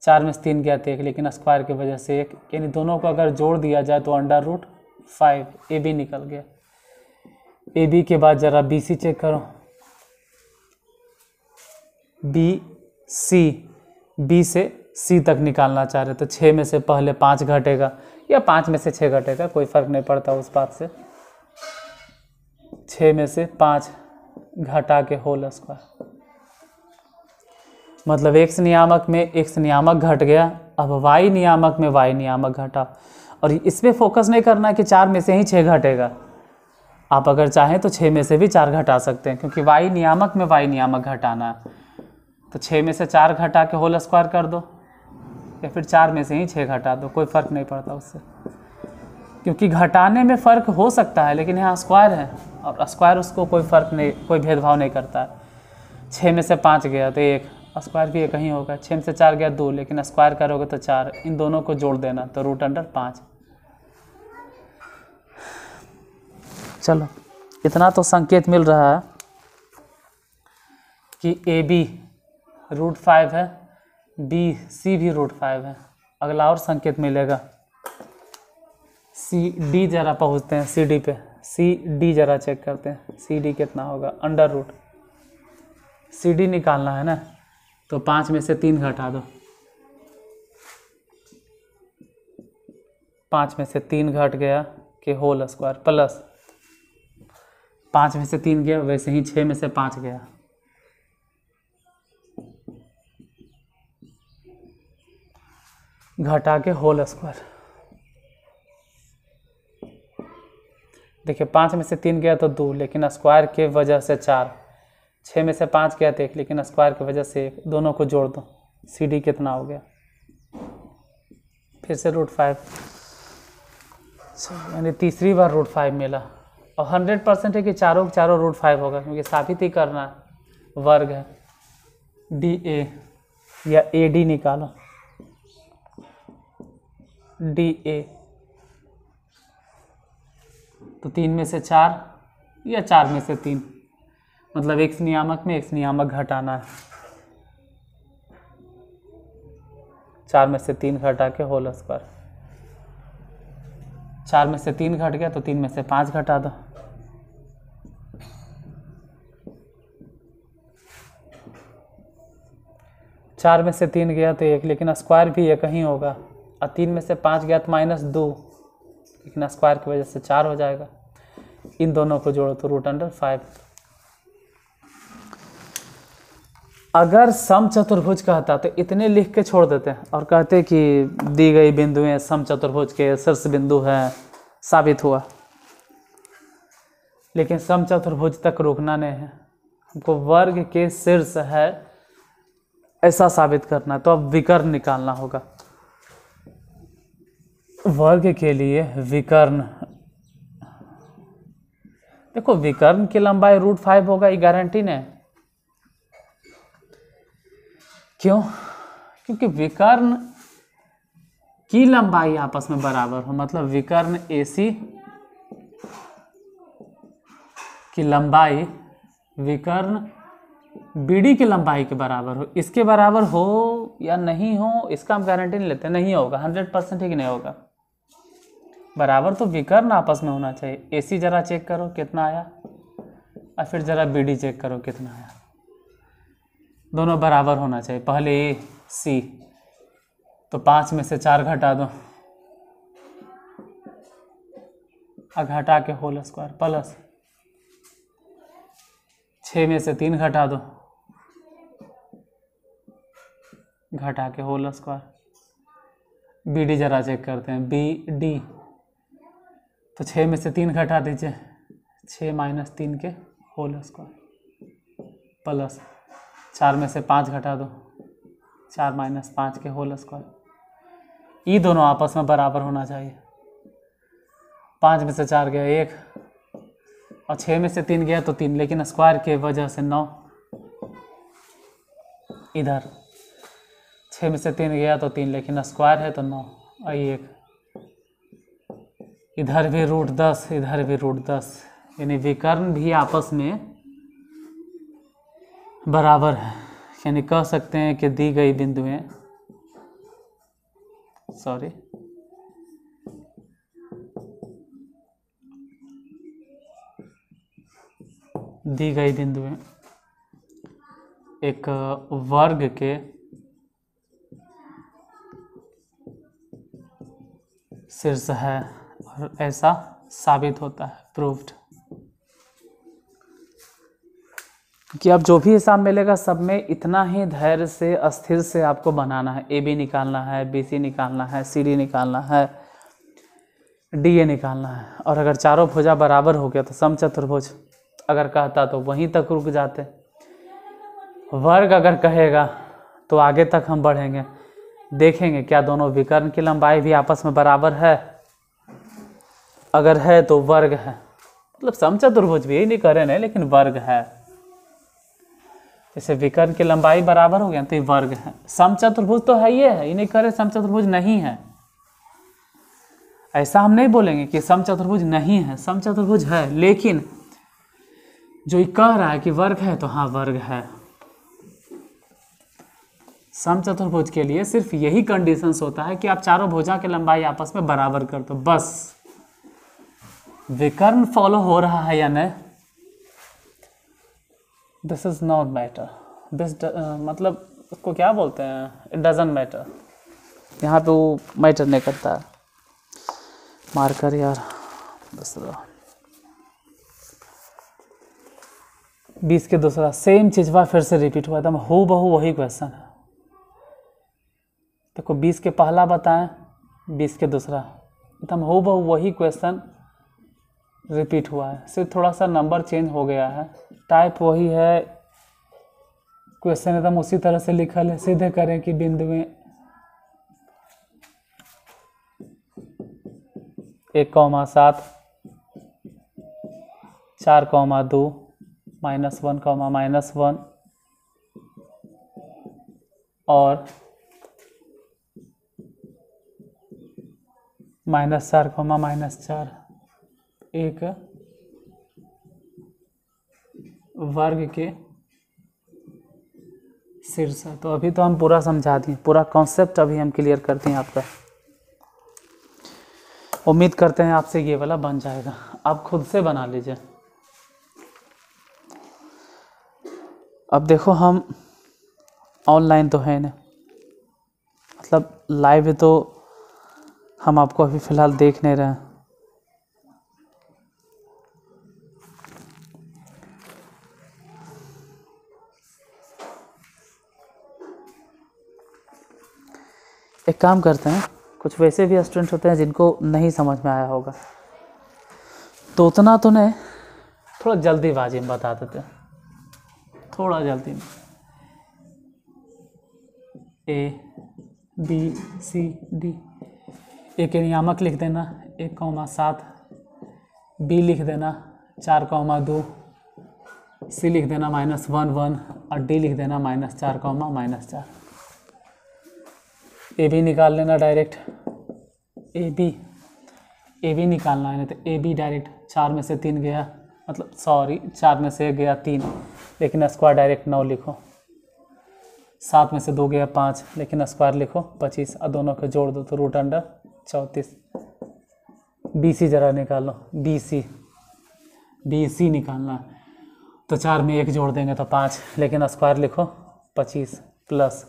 चार में से तीन गया तो एक, लेकिन स्क्वायर की वजह से एक। यानी दोनों को अगर जोड़ दिया जाए तो under root five A B निकल गया। ए बी के बाद ज़रा बी सी चेक करो। बी सी बी से सी तक निकालना चाह रहे तो छः में से पहले पाँच घटेगा, या पाँच में से छः घटेगा, कोई फ़र्क नहीं पड़ता उस बात से। छः में से पाँच। घटा के होल स्क्वायर मतलब एक्स नियामक में एक्स नियामक घट गया, अब वाई नियामक में वाई नियामक घटा। और इस पर फोकस नहीं करना कि चार में से ही छः घटेगा। आप अगर चाहें तो छः में से भी चार घटा सकते हैं, क्योंकि वाई नियामक में वाई नियामक घटाना है। तो छः में से चार घटा के होल स्क्वायर कर दो, या फिर चार में से ही छः घटा दो, कोई फ़र्क नहीं पड़ता उससे। क्योंकि घटाने में फ़र्क हो सकता है, लेकिन यहाँ स्क्वायर है और स्क्वायर उसको कोई फ़र्क नहीं, कोई भेदभाव नहीं करता। है छः में से पाँच गया तो एक स्क्वायर भी एक ही होगा। छः में से चार गया दो, लेकिन स्क्वायर करोगे तो चार। इन दोनों को जोड़ देना तो रूट अंडर पाँच। चलो, इतना तो संकेत मिल रहा है कि ए बी रूट फाइव है बी सी भी रूट फाइव है। अगला और संकेत मिलेगा। सी डी जरा पहुँचते हैं सी डी पे। सी डी जरा चेक करते हैं सी डी कितना होगा? अंडर रूट सी डी निकालना है ना? तो पाँच में से तीन घटा दो। पाँच में से तीन घट गया कि होल स्क्वायर प्लस पाँच में से तीन गया, वैसे ही छः में से पाँच गया। घटा के होल स्क्वायर देखिए, पाँच में से तीन गया तो दो, लेकिन स्क्वायर के वजह से चार। छः में से पाँच गया तो एक, लेकिन स्क्वायर की वजह से एक। दोनों को जोड़ दो। सी डी कितना हो गया? फिर से रूट फाइव यानी तीसरी बार रूट फाइव मिला। और हंड्रेड परसेंट है कि चारों चारों रूट फाइव होगा क्योंकि साबित ही करना है वर्ग है। डी ए या ए डी निकालो। डी ए तो तीन में से चार या चार में से तीन। मतलब एक्स नियामक में एक्स नियामक घटाना है। चार में से तीन घटा के होल स्क्वायर चार में से तीन घट गया तो तीन में से पाँच घटा दो। चार में से तीन गया तो एक, लेकिन स्क्वायर भी एक ही होगा। और तीन में से पाँच गया तो माइनस दो। लेकिन स्क्वायर की वजह से चार हो जाएगा। इन दोनों को जोड़ो तो रूट अंडर फाइव अगर सम चतुर्भुज कहता तो इतने लिख के छोड़ देते हैं और कहते कि दी गई बिंदुएँ सम चतुर्भुज के शीर्ष बिंदु है, साबित हुआ। लेकिन सम चतुर्भुज तक रुकना नहीं है। हमको वर्ग के शीर्ष है, ऐसा साबित करना तो अब विकर्ण निकालना होगा। वर्ग के लिए विकर्ण। देखो, विकर्ण की लंबाई रूट फाइव होगा, ये गारंटी नहीं क्यों? क्योंकि विकर्ण की लंबाई आपस में बराबर हो मतलब विकर्ण एसी की लंबाई विकर्ण बीडी की लंबाई के बराबर हो। इसके बराबर हो या नहीं हो, इसका हम गारंटी नहीं लेते, नहीं होगा हंड्रेड परसेंट ही नहीं होगा। बराबर तो विकर्ण आपस में होना चाहिए। एसी जरा चेक करो कितना आया। और फिर जरा बीडी चेक करो कितना आया। दोनों बराबर होना चाहिए। पहले ए सी तो पाँच में से चार घटा दो। और घटा के होल स्क्वायर प्लस छः में से तीन घटा दो। घटा के होल स्क्वायर बी डी जरा चेक करते हैं। बी डी तो छः में से तीन घटा दीजिए। छः माइनस तीन के होल स्क्वायर प्लस चार में से पाँच घटा दो। चार माइनस पाँच के होल स्क्वायर। ये दोनों आपस में बराबर होना चाहिए। पाँच में से चार गया एक और छः में से तीन गया तो तीन, लेकिन स्क्वायर के वजह से नौ। इधर, छः में से तीन गया तो तीन, लेकिन स्क्वायर है तो नौ, और एक। इधर भी रूट दस, इधर भी रूट दस। यानी विकर्ण भी आपस में बराबर है। यानी कह सकते हैं कि दी गई बिंदुएँ सॉरी दी गई बिंदुएँ एक वर्ग के शीर्ष है। और ऐसा साबित होता है प्रूव्ड कि अब जो भी हिसाब मिलेगा, सब में इतना ही धैर्य से, अस्थिर से आपको बनाना है। ए बी निकालना है बी सी निकालना है सी डी निकालना है डी ए निकालना है। और अगर चारों भुजा बराबर हो गया तो सम चतुर्भुज। अगर कहता तो वहीं तक रुक जाते। वर्ग अगर कहेगा तो आगे तक हम बढ़ेंगे। देखेंगे क्या दोनों विकर्ण की लंबाई भी आपस में बराबर है। अगर है तो वर्ग है। मतलब सम चतुर्भुज भी यही नहीं करे नहीं लेकिन वर्ग है। जैसे विकर्ण की लंबाई बराबर हो गया तो ये वर्ग है। सम चतुर्भुज तो है ये है, ये नहीं करे सम चतुर्भुज नहीं है। ऐसा हम नहीं बोलेंगे कि सम चतुर्भुज नहीं है, सम चतुर्भुज है, लेकिन जो ये कह रहा है कि वर्ग है तो हाँ वर्ग है। सम चतुर्भुज के लिए सिर्फ़ यही कंडीशंस होता है कि आप चारों भुजा की लंबाई आपस में बराबर कर दो, बस। विकर्ण फॉलो हो रहा है या नहीं? This is not matter this मतलब उसको क्या बोलते हैं? इट डजेंट मैटर यहाँ पे वो मैटर नहीं करता। मार्कर यार। बस बीस के दूसरा। सेम चीज़ चीजवा फिर से रिपीट हुआ एकदम हो बहु वही क्वेश्चन है। देखो, बीस के पहला बताएँ, बीस के दूसरा। एकदम हो बहु वही क्वेश्चन रिपीट हुआ है। सिर्फ़ थोड़ा सा नंबर चेंज हो गया है। टाइप वही है। क्वेश्चन एकदम उसी तरह से लिखल है। सीधे करें कि बिंदुएँ एक कौमा सात, चार कौमा दो, minus one comma minus one, और माइनस चार कौमा माइनस चार। एक वर्ग के शीर्ष तो अभी तो हम पूरा समझा दिए, पूरा कॉन्सेप्ट अभी हम क्लियर करते हैं आपका। उम्मीद करते हैं आपसे ये वाला बन जाएगा। आप खुद से बना लीजिए। अब देखो हम ऑनलाइन तो है ना मतलब लाइव तो हम आपको अभी फ़िलहाल देख नहीं रहे हैं। एक काम करते हैं, कुछ वैसे भी स्टूडेंट होते हैं जिनको नहीं समझ में आया होगा। तो उतना तो नहीं, थोड़ा जल्दीबाजी में बता देते हैं। थोड़ा जल्दी में। ए बी सी डी ए के नियामक लिख देना, एक कौमा सात। बी लिख देना, चार कौमा दो। सी लिख देना माइनस वन वन। और डी लिख देना माइनस चार कौमा माइनस चार। ए बी निकाल लेना direct A B A B निकालना है नहीं तो ए बी डायरेक्ट चार में से तीन गया मतलब सॉरी चार में से गया तीन, लेकिन स्क्वायर डायरेक्ट नौ लिखो। सात में से दो गया पाँच, लेकिन स्क्वायर लिखो, पच्चीस। और दोनों को जोड़ दो तो रूट अंडर चौंतीस। बी सी जरा निकालो बी सी बी सी निकालना। है तो चार में एक जोड़ देंगे तो पाँच, लेकिन स्क्वायर लिखो, पच्चीस प्लस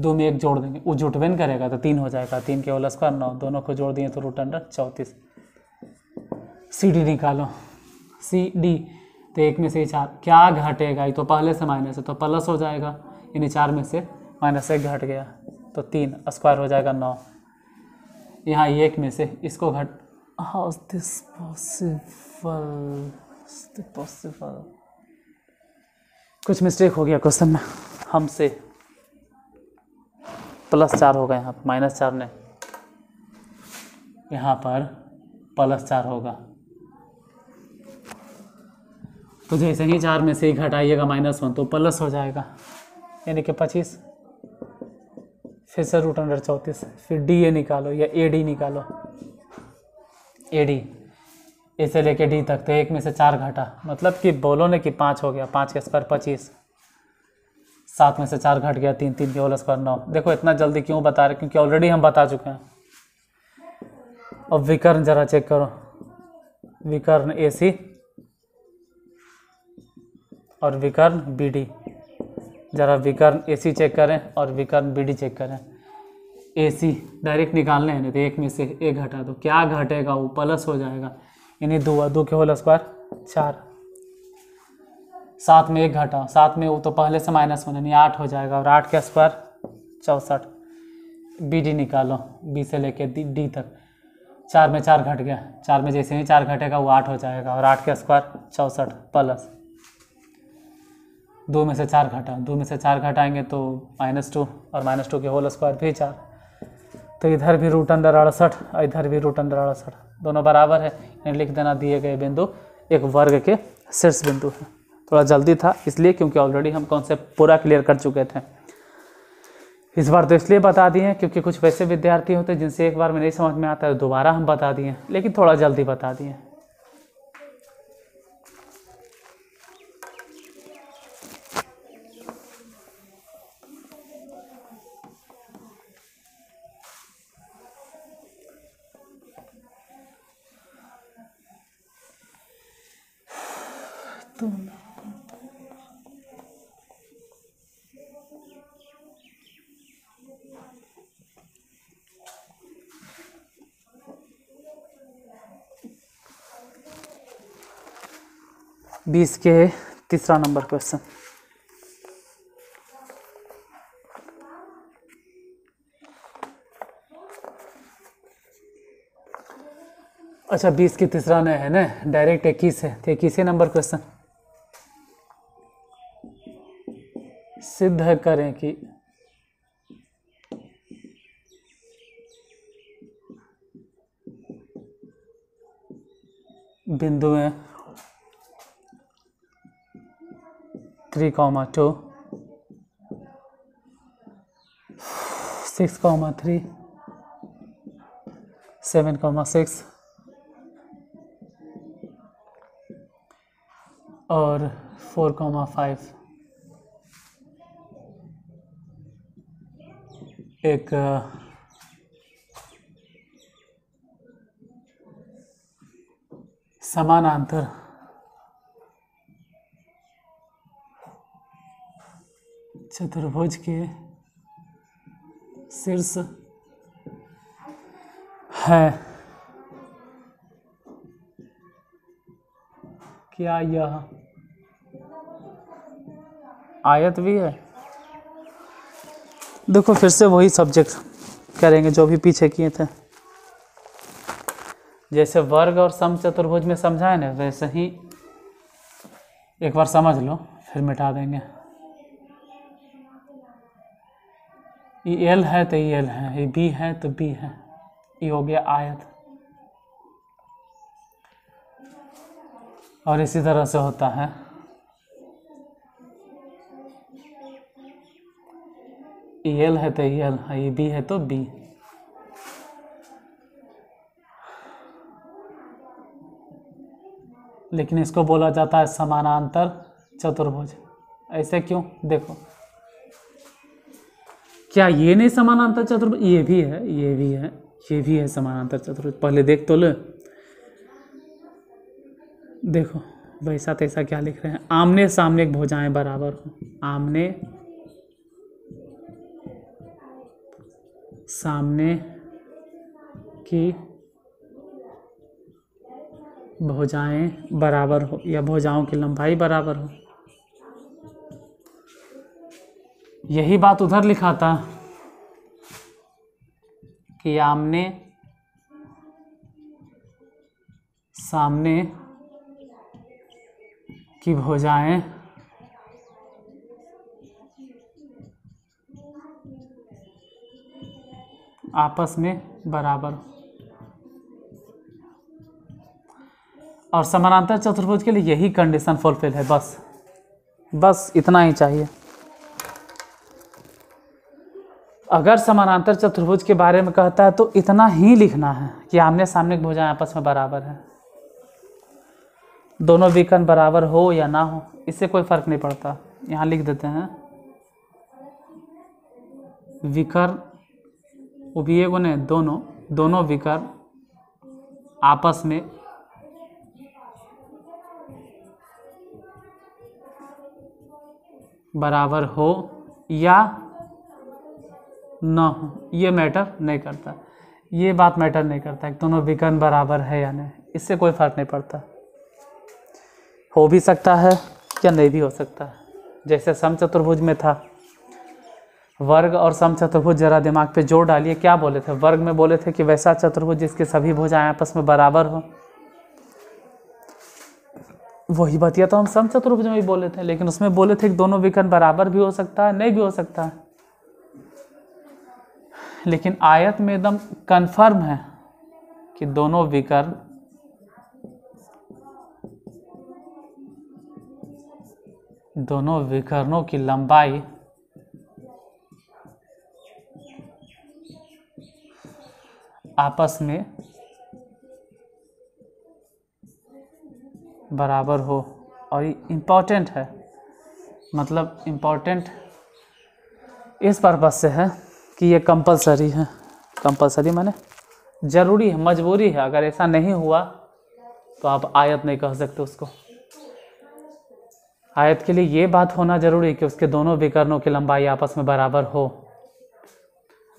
दो में एक जोड़ देंगे। वो जुटवे नहीं करेगा तो तीन हो जाएगा। तीन के होल स्क्वायर नौ। दोनों को जोड़ दिए तो रूट अंडर चौंतीस। सी डी निकालो। सी डी तो एक में से चार। क्या घटेगा? ये तो पहले से माइनस है तो प्लस हो जाएगा। यानी चार में से माइनस एक घट गया। तो तीन स्क्वायर हो जाएगा नौ। यहाँ एक में से इसको घट how is this possible possible कुछ मिस्टेक हो गया क्वेश्चन में। हमसे। प्लस चार होगा यहाँ पर, माइनस चार ने। यहाँ पर प्लस चार होगा। तो जैसे ही चार में से ही घटाइएगा माइनस वन तो प्लस हो जाएगा। यानी कि पच्चीस। फिर से रूट अंडर चौंतीस। फिर डी ए निकालो या ए डी निकालो। ए डी ए से लेके डी तक तो एक में से चार घटा। मतलब कि बोलो ने कि पाँच हो गया, पाँच के स्क्वायर पच्चीस। सात में से चार घट गया, तीन तीन के होल स्क्वायर नौ। देखो इतना जल्दी क्यों बता रहे? क्योंकि ऑलरेडी हम बता चुके हैं। अब विकर्ण जरा चेक करो। विकर्ण ए सी और विकर्ण बी डी जरा विकर्ण ए सी चेक करें और विकर्ण बी डी चेक करें। ए सी डायरेक्ट निकालने हैं, नहीं तो एक में से एक घटा दो। क्या घटेगा? वो प्लस हो जाएगा। यानी दो दो के होल स्क्वायर चार। सात में एक घटाओ सात में वो तो पहले से माइनस वन यानी आठ हो जाएगा और आठ के स्क्वायर चौंसठ। बी डी निकालो बी से लेके डी तक। चार में चार घट गया, चार में जैसे ही चार घटेगा वो आठ हो जाएगा और आठ के स्क्वायर चौंसठ प्लस दो में से चार घटा, दो में से चार घटाएँगे तो माइनस टू और माइनस टू के होल स्क्वायर भी चार। तो इधर भी रूट अंडर अड़सठ और इधर भी रूट अंडर अड़सठ। दोनों बराबर है लिख देना दिए गए बिंदु, एक वर्ग के शीर्ष बिंदु है। थोड़ा जल्दी था, इसलिए क्योंकि ऑलरेडी हम कॉन्सेप्ट पूरा क्लियर कर चुके थे। इस बार तो इसलिए बता दिए क्योंकि कुछ वैसे विद्यार्थी होते हैं जिनसे एक बार में नहीं समझ में आता है, दोबारा हम बता दिए लेकिन थोड़ा जल्दी बता दिए बीस के तीसरा नंबर क्वेश्चन अच्छा बीस के तीसरा नहीं है ना? डायरेक्ट इक्कीस है तो इक्कीस नंबर क्वेश्चन सिद्ध करें कि बिंदुएँ three comma two, six comma three, seven comma six, और फोर कॉमा फाइव। एक समानांतर चतुर्भुज के शीर्ष है। क्या यह आयत भी है? देखो, फिर से वही सब्जेक्ट करेंगे जो भी पीछे किए थे। जैसे वर्ग और सम चतुर्भुज में समझाए ना, वैसे ही एक बार समझ लो, फिर मिटा देंगे। ये एल है तो एल है, ये बी है तो बी है। ये हो गया आयत। और इसी तरह से होता है। एल है तो एल है, ये बी है तो बी लेकिन इसको बोला जाता है समानांतर चतुर्भुज। ऐसे क्यों? देखो। क्या ये नहीं समानांतर चतुर्भुज? ये भी है, ये भी है, ये भी है समानांतर चतुर्भुज। पहले देख तो ले। देखो वैसा तैसा क्या लिख रहे हैं? आमने सामने भुजाएँ बराबर हो। आमने सामने की भुजाएँ बराबर हो, या भुजाओं की लंबाई बराबर हो। यही बात उधर लिखा था कि आमने सामने की भुजाएँ आपस में बराबर। और समानांतर चतुर्भुज के लिए यही कंडीशन फुलफिल है, बस। बस इतना ही चाहिए। अगर समानांतर चतुर्भुज के बारे में कहता है तो इतना ही लिखना है कि आमने सामने की भुजाएँ आपस में बराबर है। दोनों विकर्ण बराबर हो या ना हो, इससे कोई फ़र्क नहीं पड़ता। यहाँ लिख देते हैं विकर्ण वो भी एगो ने दोनों दोनों विकर्ण आपस में बराबर हो या ना हो, ये मैटर नहीं करता। ये बात मैटर नहीं करता कि दोनों विकर्ण बराबर है या नहीं, इससे कोई फ़र्क नहीं पड़ता। हो भी सकता है या नहीं भी हो सकता है। जैसे सम चतुर्भुज में था, वर्ग और सम चतुर्भुज जरा दिमाग पे ज़ोर डालिए, क्या बोले थे? वर्ग में बोले थे कि वैसा चतुर्भुज जिसके सभी भुजाएँ आपस में बराबर हो। वही बतिया तो हम सम चतुर्भुज में भी बोले थे, लेकिन उसमें बोले थे कि दोनों विकर्ण बराबर भी हो सकता है, नहीं भी हो सकता है। लेकिन आयत में एकदम कन्फर्म है कि दोनों विकर्ण दोनों विकर्णों की लंबाई आपस में बराबर हो और ये इंपॉर्टेंट है। मतलब इंपॉर्टेंट इस पर्पज से है। कि ये कंपलसरी है। कंपलसरी माने ज़रूरी है, मजबूरी है। अगर ऐसा नहीं हुआ तो आप आयत नहीं कह सकते उसको। आयत के लिए ये बात होना ज़रूरी है कि उसके दोनों विकर्णों की लंबाई आपस में बराबर हो।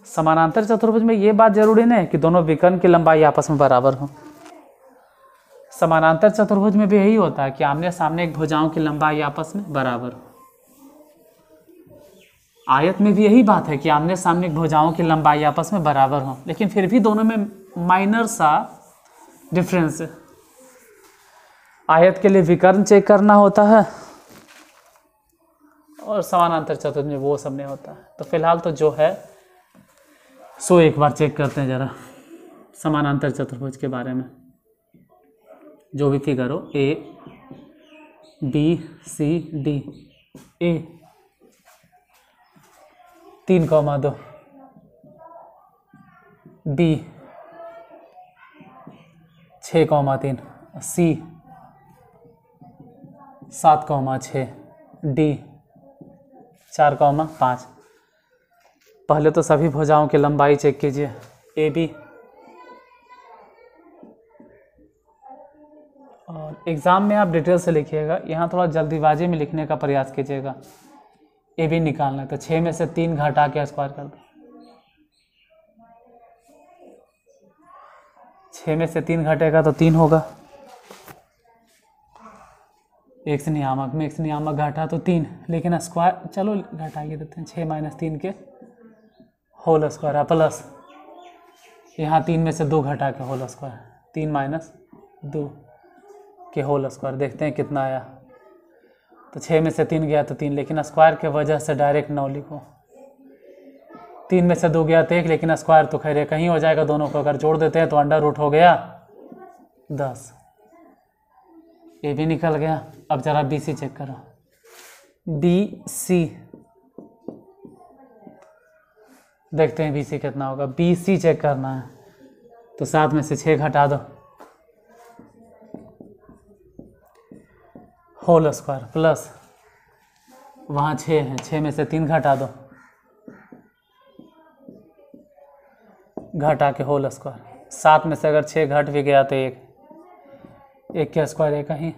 समानांतर चतुर्भुज में ये बात ज़रूरी नहीं है कि दोनों विकर्ण की लंबाई आपस में बराबर हो। समानांतर चतुर्भुज में भी यही होता है कि आमने सामने एक भुजाओं की लंबाई आपस में बराबर हो। आयत में भी यही बात है कि आमने सामने भुजाओं की लंबाई आपस में बराबर हो। लेकिन फिर भी दोनों में माइनर सा डिफरेंस है। आयत के लिए विकर्ण चेक करना होता है और समानांतर चतुर्भुज में वो सब नहीं होता। है तो फ़िलहाल तो जो है, सो एक बार चेक करते हैं ज़रा समानांतर चतुर्भुज के बारे में। जो भी फिगर हो ए बी सी डी ए तीन कौमा दो। बी। छः कौमा तीन। सी। सात कौमा छः डी। चार कौमा पाँच। पहले तो सभी भुजाओं की लंबाई चेक कीजिए। ए, बी। और एग्ज़ाम में आप डिटेल से लिखिएगा। यहाँ थोड़ा जल्दीबाजी में लिखने का प्रयास कीजिएगा। ए भी निकालना है तो छः में से तीन घटा के स्क्वायर कर दो। छः में से तीन घटेगा तो तीन होगा। एक से नियामक में एक से नियामक घटा तो तीन, लेकिन स्क्वायर चलो घटाइए देते हैं छः माइनस तीन के होल स्क्वायर है प्लस यहाँ तीन में से दो घटा के होल स्क्वायर तीन माइनस दो के होल स्क्वायर देखते हैं कितना आया। तो छः में से तीन गया तो तीन, लेकिन स्क्वायर के वजह से डायरेक्ट नौ लिखो। तीन में से दो गया तो एक, लेकिन स्क्वायर तो खैर कहीं हो जाएगा, दोनों को अगर जोड़ देते हैं तो अंडर रूट हो गया दस। ये भी निकल गया। अब ज़रा बी सी चेक करो। बी सी देखते हैं बी सी कितना होगा। बी सी चेक करना है। तो सात में से छः घटा दो। होल स्क्वायर प्लस वहाँ छः है। छः में से तीन घटा दो। घटा के होल स्क्वायर सात में से अगर छः घट भी गया तो एक। एक के स्क्वायर एक कहीं?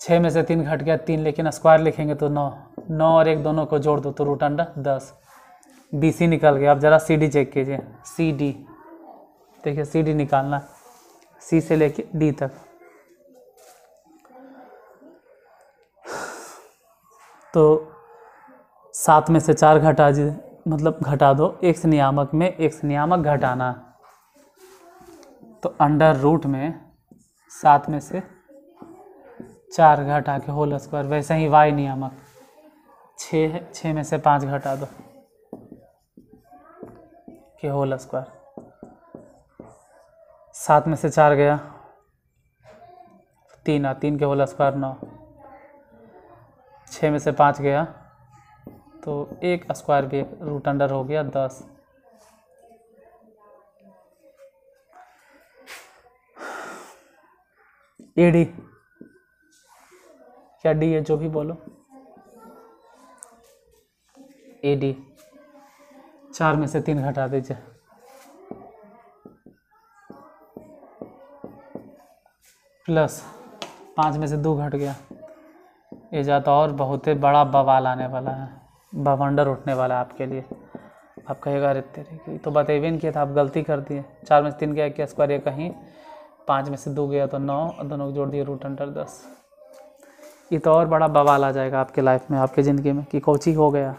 छः में से तीन घट गया, तीन, लेकिन स्क्वायर लिखेंगे तो नौ। नौ और एक दोनों को जोड़ दो तो रूट अंडर दस। बी सी निकल गया अब ज़रा सी डी चेक कीजिए। सी डी देखिए सी डी निकालना। सी से लेके डी तक। तो सात में से चार घटा मतलब घटा दो। एक नियामक में, एक नियामक घटाना। तो अंडर रूट में सात में से चार घटा के होल स्क्वायर वैसे ही वाई नियामक। छः है छः में से पाँच घटा दो के होल स्क्वायर सात में से चार गया, तीन आ तीन के होल स्क्वायर नौ। छः में से पाँच गया तो एक स्क्वायर भी एक रूट अंडर हो गया दस। ए डी क्या डी है जो भी बोलो। ए डी चार में से तीन घटा दीजिए। प्लस पाँच में से दो घट गया। ये जाता और बहुत ही बड़ा बवाल आने वाला है। बवंडर उठने वाला है आपके लिए। आप कहेगा, अरे तेरे की तो बतेबे नहीं किया था, आप गलती कर दिए चार में से तीन गया क्या? स्क्वायर ये कहीं? पाँच में से दो गया तो नौ, और दोनों को जोड़ दिए रूट अंडर दस। ये तो और बड़ा बवाल आ जाएगा आपके लाइफ में, आपके ज़िंदगी में, कि कोची हो गया।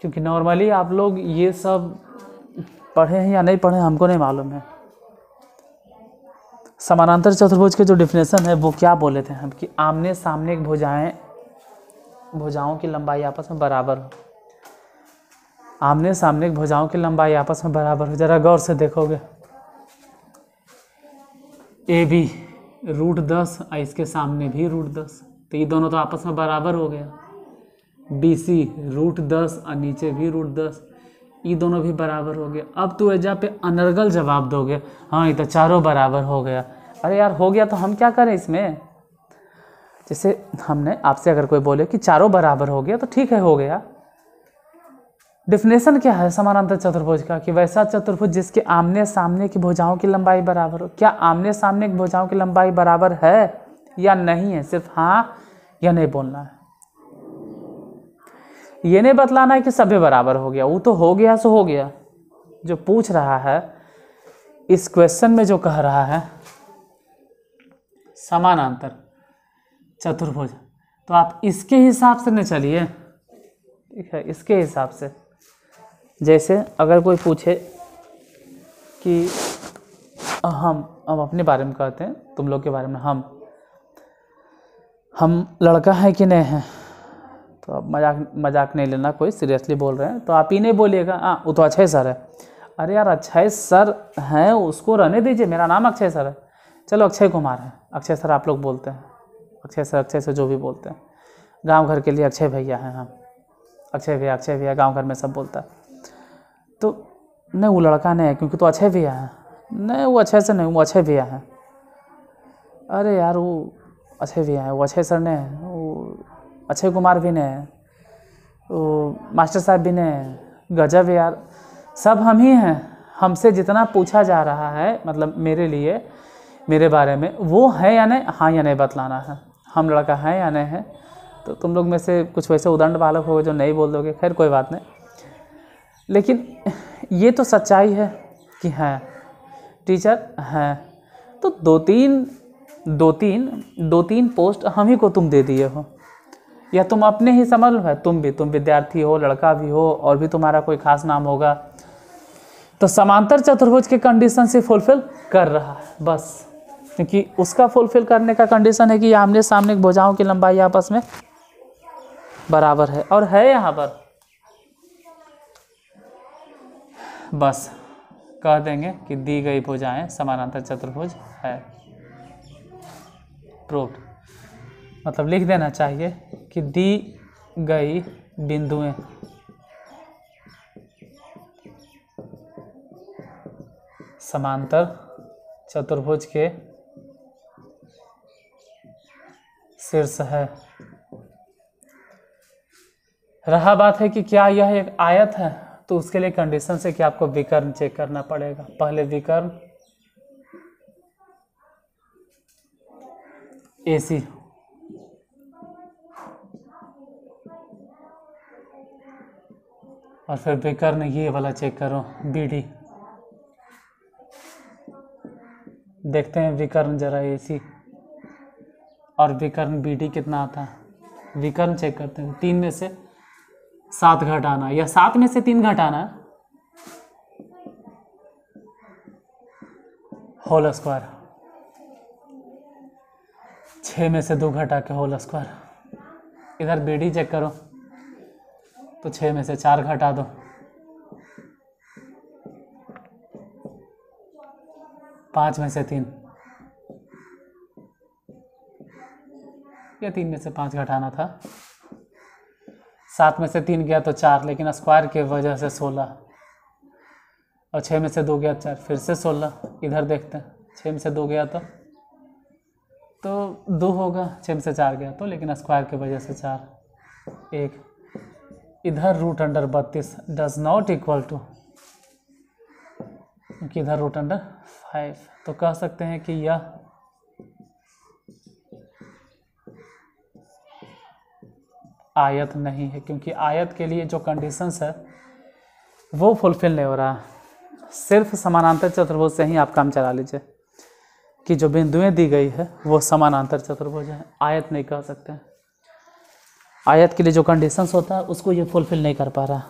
क्योंकि नॉर्मली आप लोग ये सब पढ़े हैं या नहीं पढ़े हमको नहीं मालूम है। समानांतर चतुर्भुज के जो डिफिनेशन है, वो क्या बोले थे? हम कि आमने सामने भुजाएँ, भुजाओं की लंबाई आपस में बराबर हो। आमने सामने भुजाओं की लंबाई आपस में बराबर हो। जरा गौर से देखोगे। ए बी, रूट दस, और इसके सामने भी रूट दस। तो ये दोनों तो आपस में बराबर हो गया। बी सी, रूट दस, और नीचे भी रूट दस। ये दोनों भी बराबर हो गया। अब तू एजा पे अनर्गल जवाब दोगे। हाँ ये तो चारों बराबर हो गया। अरे यार, हो गया तो हम क्या करें इसमें? जैसे हमने आपसे अगर कोई बोले कि चारों बराबर हो गया तो ठीक है, हो गया। डिफिनेशन क्या है? समानांतर चतुर्भुज का कि वैसा चतुर्भुज जिसके आमने सामने की भुजाओं की लंबाई बराबर हो। क्या आमने सामने की भुजाओं की लंबाई बराबर है या नहीं है? सिर्फ़ हाँ या नहीं बोलना है। ये नहीं बतलाना है कि सभी बराबर हो गया, वो तो हो गया सो हो गया। जो पूछ रहा है, इस क्वेश्चन में जो कह रहा है, समानांतर, चतुर्भुज। तो आप इसके हिसाब से न चलिए। ठीक है, इसके हिसाब से। जैसे अगर कोई पूछे कि हम हम अपने बारे में कहते हैं, तुम लोग के बारे में, हम हम लड़का है कि नहीं है? तो अब मज़ाक मज़ाक नहीं लेना, कोई सीरियसली बोल रहे हैं तो आप ही नहीं बोलिएगा। हाँ वो तो अक्षय सर है। अरे यार, अक्षय सर हैं, उसको रहने दीजिए, मेरा नाम अक्षय सर है। चलो, अक्षय कुमार है। अक्षय सर आप लोग बोलते हैं। अक्षय सर, अक्षय से जो भी बोलते हैं। गाँव घर के लिए अक्षय भैया हैं हम अक्षय भैया अक्षय भैया गाँव घर में सब बोलता है। तो नहीं, वो लड़का नहीं है, क्योंकि तो अक्षय भैया है। नहीं, वो अच्छे से नहीं, वो अक्षय भैया हैं। अरे यार, वो अक्षय भैया है, वो अक्षय सर ने है। अक्षय कुमार भी ने है वो मास्टर साहब भी ने है गजब यार। सब हम ही हैं। हमसे जितना पूछा जा रहा है मतलब मेरे लिए, मेरे बारे में, वो है या नहीं? हाँ या नहीं बतलाना है। हम लड़का है या नहीं है? तो तुम लोग में से कुछ वैसे उदंड बालक होगे जो नहीं बोल दोगे, खैर कोई बात नहीं। लेकिन ये तो सच्चाई है कि हैं। टीचर, हैं। तो दो तीन दो तीन दो तीन पोस्ट हम ही को तुम दे दिए हो। या तुम अपने ही समझ लो, है, तुम भी, तुम विद्यार्थी हो, लड़का भी हो, और भी तुम्हारा कोई खास नाम होगा। तो समांतर चतुर्भुज के कंडीशन से फुलफिल कर रहा है, बस। क्योंकि उसका फुलफिल करने का कंडीशन है कि आमने सामने भुजाओं की लंबाई आपस में बराबर है, और है यहाँ पर। बस, कह देंगे कि दी गई भुजाएँ समानांतर चतुर्भुज है। प्रूव्ड मतलब लिख देना चाहिए कि दी गई बिंदुएँ। समांतर चतुर्भुज के शीर्ष है। रहा बात है कि क्या यह एक आयत है तो उसके लिए कंडीशन से कि आपको विकर्ण चेक करना पड़ेगा। पहले विकर्ण एसी और फिर विकर्ण ये वाला चेक करो, बीडी। देखते हैं विकर्ण जरा एसी। और विकर्ण बीडी कितना आता है? विकर्ण चेक करते हैं, तीन में से सात घटाना या सात में से तीन घटाना होल स्क्वायर। छः में से दो घटा के होल स्क्वायर। इधर बीडी चेक करो। तो छः में से चार घटा दो। पाँच में से तीन। या तीन में से पाँच घटाना था। सात में से तीन गया तो चार, लेकिन स्क्वायर के वजह से सोलह। और छः में से दो गया चार, फिर से सोलह। इधर देखते हैं। छः में से दो गया तो तो दो होगा छः में से चार गया तो लेकिन स्क्वायर की वजह से चार। एक। इधर रूट अंडर बत्तीस डज नॉट इक्वल टू इधर रूट अंडर फाइव तो कह सकते हैं कि यह आयत नहीं है, क्योंकि आयत के लिए जो कंडीशंस है, वो फुलफिल नहीं हो रहा। सिर्फ़ समानांतर चतुर्भुज से ही आप काम चला लीजिए, कि जो बिंदुएँ दी गई है, वो समानांतर चतुर्भुज है। आयत नहीं कह सकते आयत के लिए जो कंडीशंस होता है उसको ये फुलफिल नहीं कर पा रहा।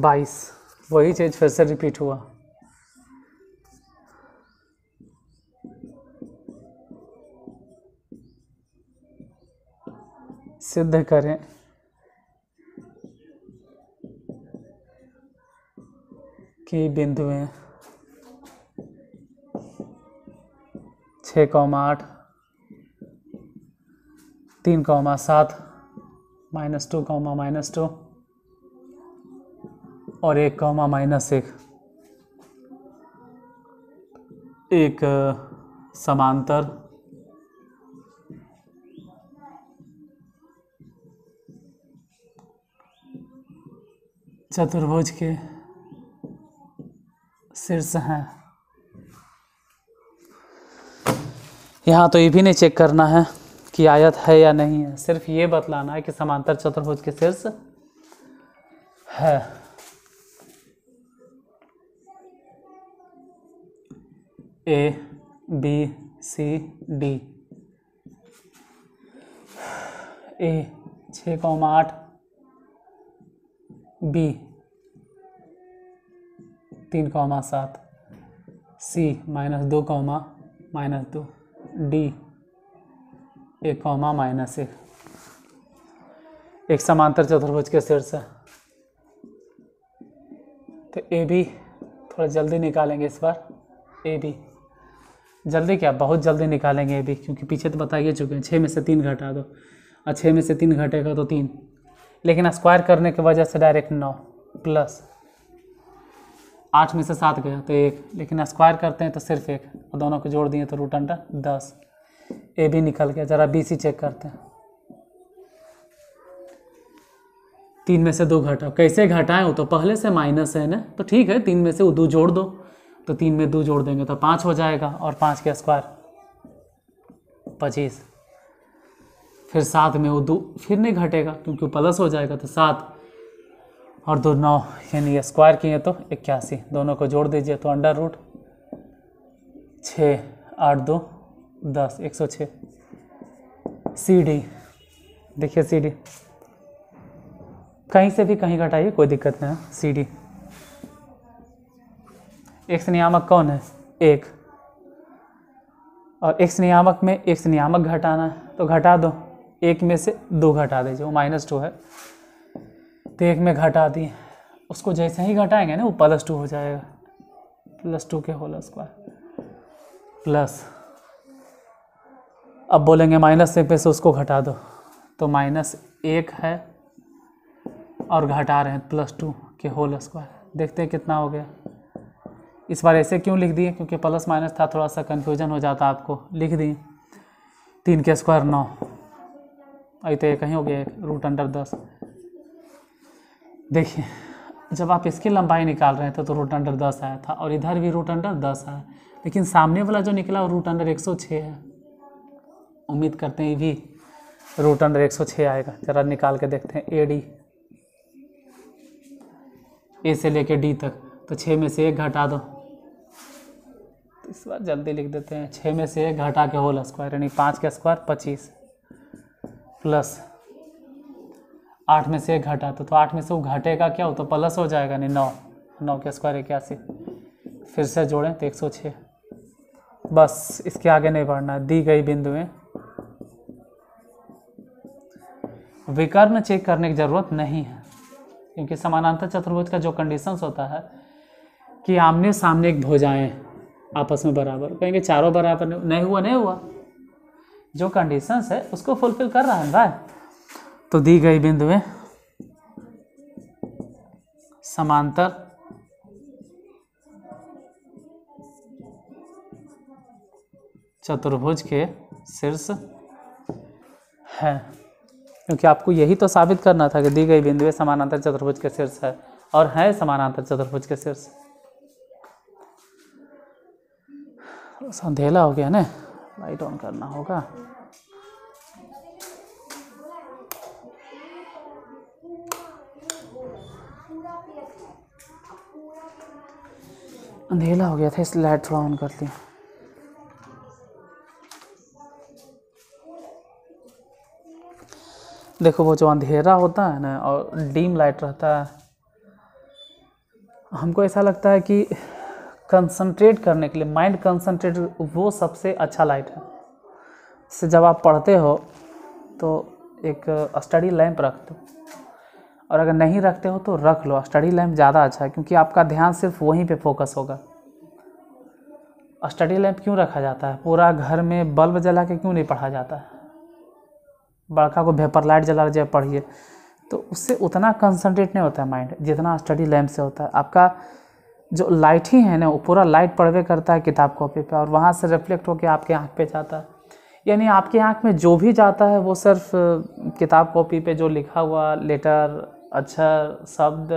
बाईस। वही चीज़ फिर से रिपीट हुआ। सिद्ध करें। कि बिंदुएँ छः कौमा आठ। तीन कौमा सात। Minus two comma minus two. और एक कॉमा माइनस एक। एक समांतर। चतुर्भुज के शीर्ष हैं। यहाँ तो ये भी नहीं चेक करना है कि आयत है या नहीं है। सिर्फ़ ये बतलाना है कि समांतर चतुर्भुज के शीर्ष है। ए बी सी डी ए छः कौमा आठ. बी तीन कौमा सात. सी माइनस दो कौमा माइनस दो. डी एक कौमा माइनस एक. एक समांतर चतुर्भुज के शीर्ष तो ए बी थोड़ा जल्दी निकालेंगे इस बार. ए बी जल्दी क्या? बहुत जल्दी निकालेंगे अभी, क्योंकि पीछे तो बता ही चुके हैं। छः में से तीन घटा दो। और छः में से तीन घटेगा तो तीन। लेकिन स्क्वायर करने की वजह से डायरेक्ट नौ प्लस आठ में से सात गया तो एक। लेकिन स्क्वायर करते हैं तो सिर्फ़ एक। और दोनों को जोड़ दिए तो रूट अंडर दस। ए भी निकल गया। ज़रा बी सी चेक करते हैं। तीन में से दो घटाओ कैसे घटाएँ? वो तो पहले से माइनस है ना? तो ठीक है, तीन में से वो दो जोड़ दो। तो तीन में दो जोड़ देंगे तो पाँच हो जाएगा और पाँच के स्क्वायर पच्चीस। फिर सात में वो दो, फिर नहीं घटेगा क्योंकि प्लस हो जाएगा तो सात और दो नौ, यानी स्क्वायर किए तो इक्यासी। दोनों को जोड़ दीजिए तो अंडर रूट छः, आठ, दो, दस, एक सौ छः। सी डी देखिए सी डी कहीं से भी कहीं घटाइए, कोई दिक्कत नहीं है। सी डी एक्स नियामक कौन है? एक। और एक्स नियामक में एक्स नियामक घटाना है तो घटा दो। एक में से दो घटा दीजिए, वो माइनस टू है। तो एक में घटा दिए। उसको जैसे ही घटाएँगे ना, वो प्लस टू हो जाएगा। प्लस टू के होल स्क्वायर प्लस अब बोलेंगे माइनस से पे से उसको घटा दो। तो माइनस एक है और घटा रहे हैं प्लस टू के होल स्क्वायर देखते हैं कितना हो गया। इस बार ऐसे क्यों लिख दिए? क्योंकि प्लस माइनस था, थोड़ा सा कन्फ्यूज़न हो जाता आपको। लिख दिए। तीन के स्क्वायर नौ। अभी तो ये कहीं हो गया, एक रूट अंडर दस। देखिए, जब आप इसकी लंबाई निकाल रहे थे तो रूट अंडर दस आया था, और इधर भी रूट अंडर दस आया। लेकिन सामने वाला जो निकला, वो रूट अंडर एक सौ छः है। उम्मीद करते हैं ये भी रूट अंडर एक सौ छः आएगा। जरा निकाल के देखते हैं ए डी ए से लेके डी तक। तो छः में से एक घटा दो। तो इस बार जल्दी लिख देते हैं छः में से एक घटा के होल स्क्वायर यानी पाँच का स्क्वायर पच्चीस प्लस आठ में से एक घटा तो, तो आठ में से वो घटेगा क्या? हो तो प्लस हो जाएगा नहीं नौ। नौ के स्क्वायर इक्यासी। फिर से जोड़ें तो एक सौ छः बस इसके आगे नहीं बढ़ना दी गई बिंदुएँ विकर्ण चेक करने की ज़रूरत नहीं है क्योंकि समानांतर चतुर्भुज का जो कंडीशंस होता है कि आमने सामने एक भुजाएँ आपस में बराबर। कहेंगे चारों बराबर, नहीं हुआ नहीं हुआ। जो कंडीशंस है, उसको फुलफिल कर रहा है, भाई। तो दी गई बिंदुएँ समांतर। चतुर्भुज के शीर्ष है। क्योंकि आपको यही तो साबित करना था कि दी गई बिंदुएँ समानांतर चतुर्भुज के शीर्ष है, और है समानांतर चतुर्भुज के शीर्ष। अंधेला हो गया ना? लाइट ऑन करना होगा। अंधेला हो गया था, इसलिए लाइट थोड़ा ऑन कर लिया। देखो, वो जो अंधेरा होता है ना, और डीम लाइट रहता है, हमको ऐसा लगता है कि कंसंट्रेट करने के लिए माइंड कंसंट्रेट वो सबसे अच्छा लाइट है। से जब आप पढ़ते हो तो एक स्टडी लैंप रख दो। और अगर नहीं रखते हो तो रख लो। स्टडी लैंप ज़्यादा अच्छा है, क्योंकि आपका ध्यान सिर्फ़ वहीं पे फोकस होगा। स्टडी लैंप क्यों रखा जाता है? पूरा घर में बल्ब जला के क्यों नहीं पढ़ा जाता है? बड़का को भेपर लाइट जला जब पढ़िए। तो उससे उतना कंसंट्रेट नहीं होता है माइंड जितना स्टडी लैम्प से होता है। आपका जो लाइट ही है ना, वो पूरा लाइट पढ़वे करता है किताब कॉपी पे और वहाँ से रिफ्लेक्ट होकर आपके आँख पे जाता है। यानी आपके आँख में जो भी जाता है, वो सिर्फ़ किताब कॉपी पे जो लिखा हुआ लेटर अक्षर, शब्द,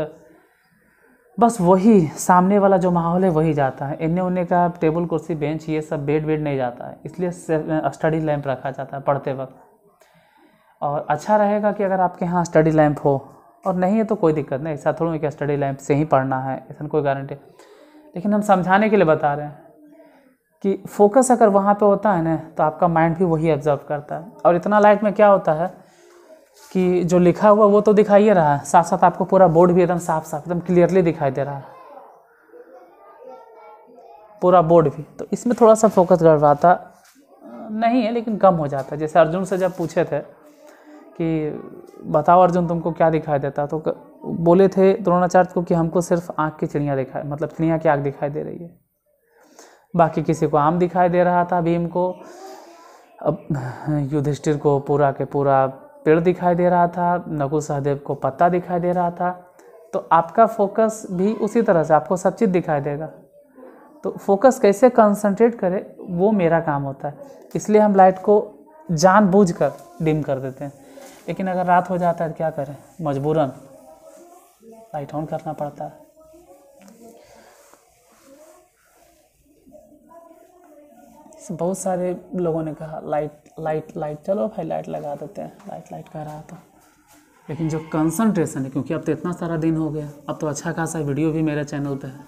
बस वही सामने वाला जो माहौल है, वही जाता है। इन्ने उन्ने का टेबल कुर्सी बेंच ये सब बेड वेड नहीं जाता है। इसलिए स्टडी लैंप रखा जाता है पढ़ते वक्त। और अच्छा रहेगा कि अगर आपके यहाँ स्टडी लैंप हो और नहीं है तो कोई दिक्कत नहीं। ऐसा थोड़ा कि स्टडी लैंप से ही पढ़ना है, ऐसा कोई गारंटी लेकिन हम समझाने के लिए बता रहे हैं कि फोकस अगर वहाँ पे होता है ना तो आपका माइंड भी वही ऑब्ज़र्व करता है। और इतना लाइट में क्या होता है कि जो लिखा हुआ, वो तो दिखाई रहा है। साथ साथ आपको पूरा बोर्ड भी एकदम साफ़ साफ़ एकदम क्लियरली दिखाई दे रहा है। पूरा बोर्ड भी। तो इसमें थोड़ा सा फोकस गड़बड़ाता नहीं है, लेकिन कम हो जाता है। जैसे अर्जुन से जब पूछे थे कि बताओ अर्जुन तुमको क्या दिखाई देता? तो बोले थे द्रोणाचार्य को कि हमको सिर्फ़ आँख की चिड़िया दिखाई मतलब चिड़िया की आँख दिखाई दे रही है। बाकी किसी को आम दिखाई दे रहा था भीम को। अब युधिष्ठिर को पूरा के पूरा पेड़ दिखाई दे रहा था, नकुल सहदेव को पत्ता दिखाई दे रहा था। तो आपका फोकस भी उसी तरह से, आपको सब चीज़ दिखाई देगा। तो फोकस कैसे कंसंट्रेट करे, वो मेरा काम होता है। इसलिए हम लाइट को जानबूझकर डिम कर देते हैं। लेकिन अगर रात हो जाता है तो क्या करें? मजबूरन। लाइट ऑन करना पड़ता है। बहुत सारे लोगों ने कहा लाइट लाइट लाइट चलो भाई लाइट लगा देते हैं। लाइट लाइट कह रहा था। लेकिन जो कंसंट्रेशन है, क्योंकि अब तो इतना सारा दिन हो गया, अब तो अच्छा खासा वीडियो भी मेरे चैनल पे है।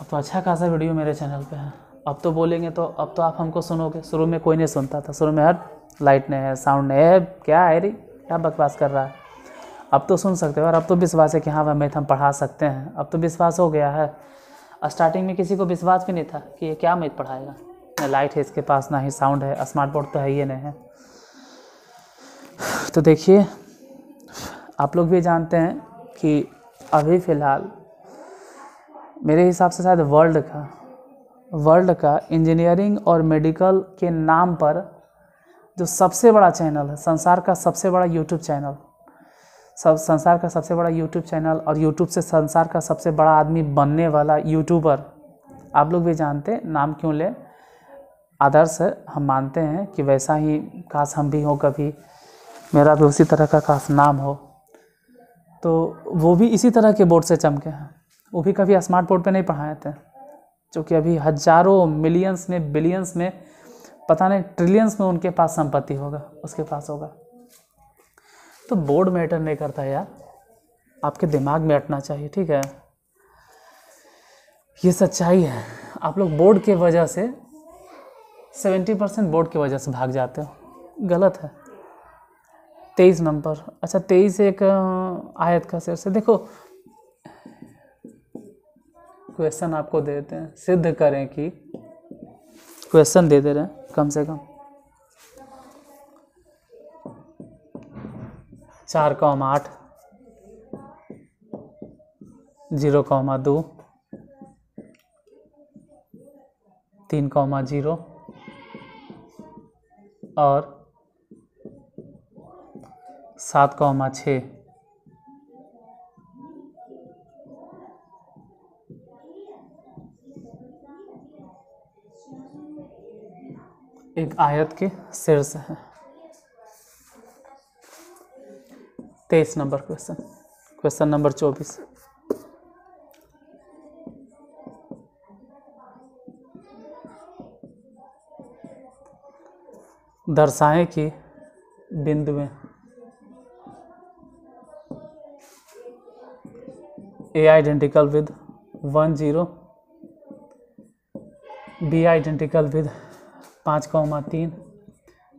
अब तो अच्छा खासा वीडियो मेरे चैनल पे है। अब तो बोलेंगे तो अब तो आप हमको सुनोगे। शुरू में कोई नहीं सुनता था। शुरू में हर लाइट नहीं है, साउंड नहीं है क्या है रे? क्या बकवास कर रहा है? अब तो सुन सकते हो और अब तो विश्वास है कि हाँ भाई हम पढ़ा सकते हैं। अब तो विश्वास हो गया है। स्टार्टिंग में किसी को विश्वास भी नहीं था कि ये क्या मैथ पढ़ाएगा। ना लाइट है इसके पास, ना ही साउंड है। स्मार्ट बोर्ड तो है ही नहीं है। तो देखिए, आप लोग भी जानते हैं कि अभी फ़िलहाल मेरे हिसाब से शायद वर्ल्ड का वर्ल्ड का इंजीनियरिंग और मेडिकल के नाम पर जो सबसे बड़ा चैनल है, संसार का सबसे बड़ा यूट्यूब चैनल। सब, संसार का सबसे बड़ा यूट्यूब चैनल और यूट्यूब से संसार का सबसे बड़ा आदमी बनने वाला यूट्यूबर आप लोग भी जानते नाम क्यों ले? आदर्श हम मानते हैं कि वैसा ही काश हम भी हो कभी, मेरा भी उसी तरह का काश नाम हो। तो वो भी इसी तरह के बोर्ड से चमके हैं। वो भी कभी स्मार्ट बोर्ड पे नहीं पढ़ाए थे, जो कि अभी हज़ारों मिलियंस में बिलियंस में पता नहीं ट्रिलियंस में उनके पास संपत्ति होगा, उसके पास होगा। तो बोर्ड मैटर नहीं करता यार। आपके दिमाग में अटना चाहिए, ठीक है? ये सच्चाई है। आप लोग बोर्ड के वजह से सेवेंटी परसेंट बोर्ड की वजह से भाग जाते हो। गलत है। तेईस नंबर अच्छा तेईस एक आयत का शेर से। देखो क्वेश्चन आपको दे देते हैं, सिद्ध करें कि क्वेश्चन दे दे रहे हैं। कम से कम। चार कौमा आठ, ज़ीरो कौमा दो, तीन कौमा ज़ीरो, और सात कौमा छः। एक आयत के शीर्ष है। तेईस नंबर क्वेश्चन क्वेश्चन नंबर चौबीस। दर्शाएँ कि बिंदुएँ A identical with one zero B identical with पाँच कौमा तीन,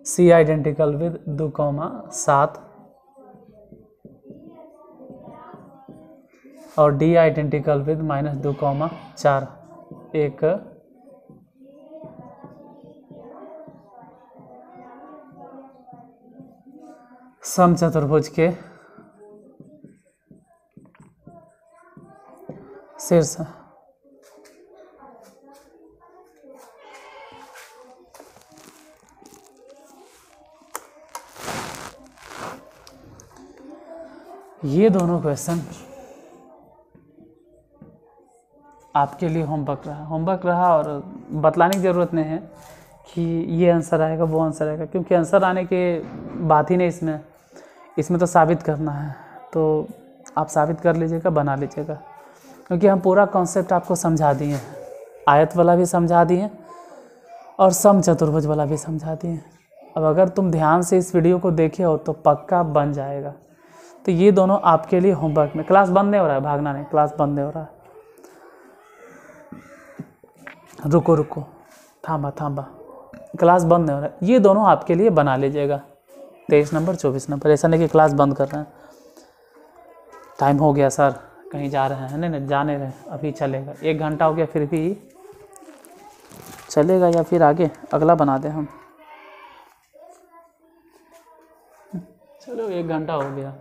सी आइडेंटिकल विद दो कौमा सात, और डी आइडेंटिकल विद माइनस दो कौमा चार, एक, सम चतुर्भुज के शीर्ष। ये दोनों क्वेश्चन आपके लिए होमवर्क रहा। होमवर्क रहा और बतलाने की ज़रूरत नहीं है कि ये आंसर आएगा, वो आंसर आएगा, क्योंकि आंसर आने के बात ही नहीं इसमें। इसमें तो साबित करना है। तो आप साबित कर लीजिएगा, बना लीजिएगा। क्योंकि हम पूरा कॉन्सेप्ट आपको समझा दिए हैं। आयत वाला भी समझा दिए और सम चतुर्भुज वाला भी समझा दिए। अब अगर तुम ध्यान से इस वीडियो को देखे हो तो पक्का बन जाएगा। तो ये दोनों आपके लिए होमवर्क में। क्लास बंद नहीं हो रहा है, भागना नहीं। क्लास बंद नहीं हो रहा है। रुको रुको। थामा थामा क्लास बंद नहीं हो रहा है। ये दोनों आपके लिए बना लीजिएगा। तेईस नंबर, चौबीस नंबर। ऐसा नहीं कि क्लास बंद कर रहे हैं। टाइम हो गया सर कहीं जा रहे हैं। नहीं नहीं जाने रहे। अभी चलेगा। एक घंटा हो गया, फिर भी चलेगा या फिर आगे? अगला बना दें हम। चलो, एक घंटा हो गया।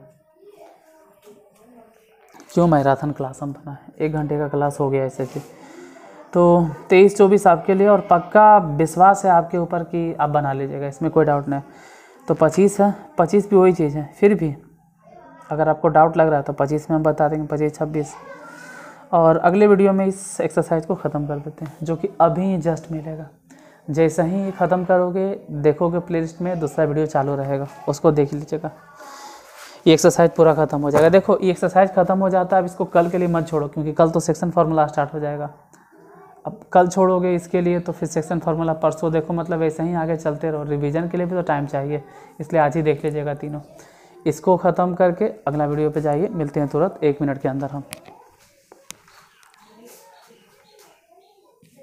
क्यों मैराथन क्लास हम बना है। एक घंटे का क्लास हो गया ऐसे भी तो तेईस चौबीस आपके लिए और पक्का विश्वास है आपके ऊपर कि आप बना लीजिएगा, इसमें कोई डाउट नहीं। तो पच्चीस है, पच्चीस भी वही चीज़ है, फिर भी अगर आपको डाउट लग रहा है तो पच्चीस में हम बता देंगे, पच्चीस, छब्बीस। और अगले वीडियो में इस एक्सरसाइज को ख़त्म कर देते हैं, जो कि अभी जस्ट मिलेगा। जैसे ही ख़त्म करोगे, देखोगे प्लेलिस्ट में, दूसरा वीडियो चालू रहेगा, उसको देख लीजिएगा। ये एक्सरसाइज पूरा ख़त्म हो जाएगा। देखो, ये एक्सरसाइज ख़त्म हो जाता है, अब इसको कल के लिए मत छोड़ो, क्योंकि कल तो सेक्शन फार्मूला स्टार्ट हो जाएगा। अब कल छोड़ोगे इसके लिए तो फिर सेक्शन फार्मूला परसों, देखो मतलब ऐसे ही आगे चलते रहो। रिवीजन के लिए भी तो टाइम चाहिए, इसलिए आज ही देख लीजिएगा तीनों। इसको ख़त्म करके अगला वीडियो पे जाइए, मिलते हैं तुरंत, एक मिनट के अंदर हम।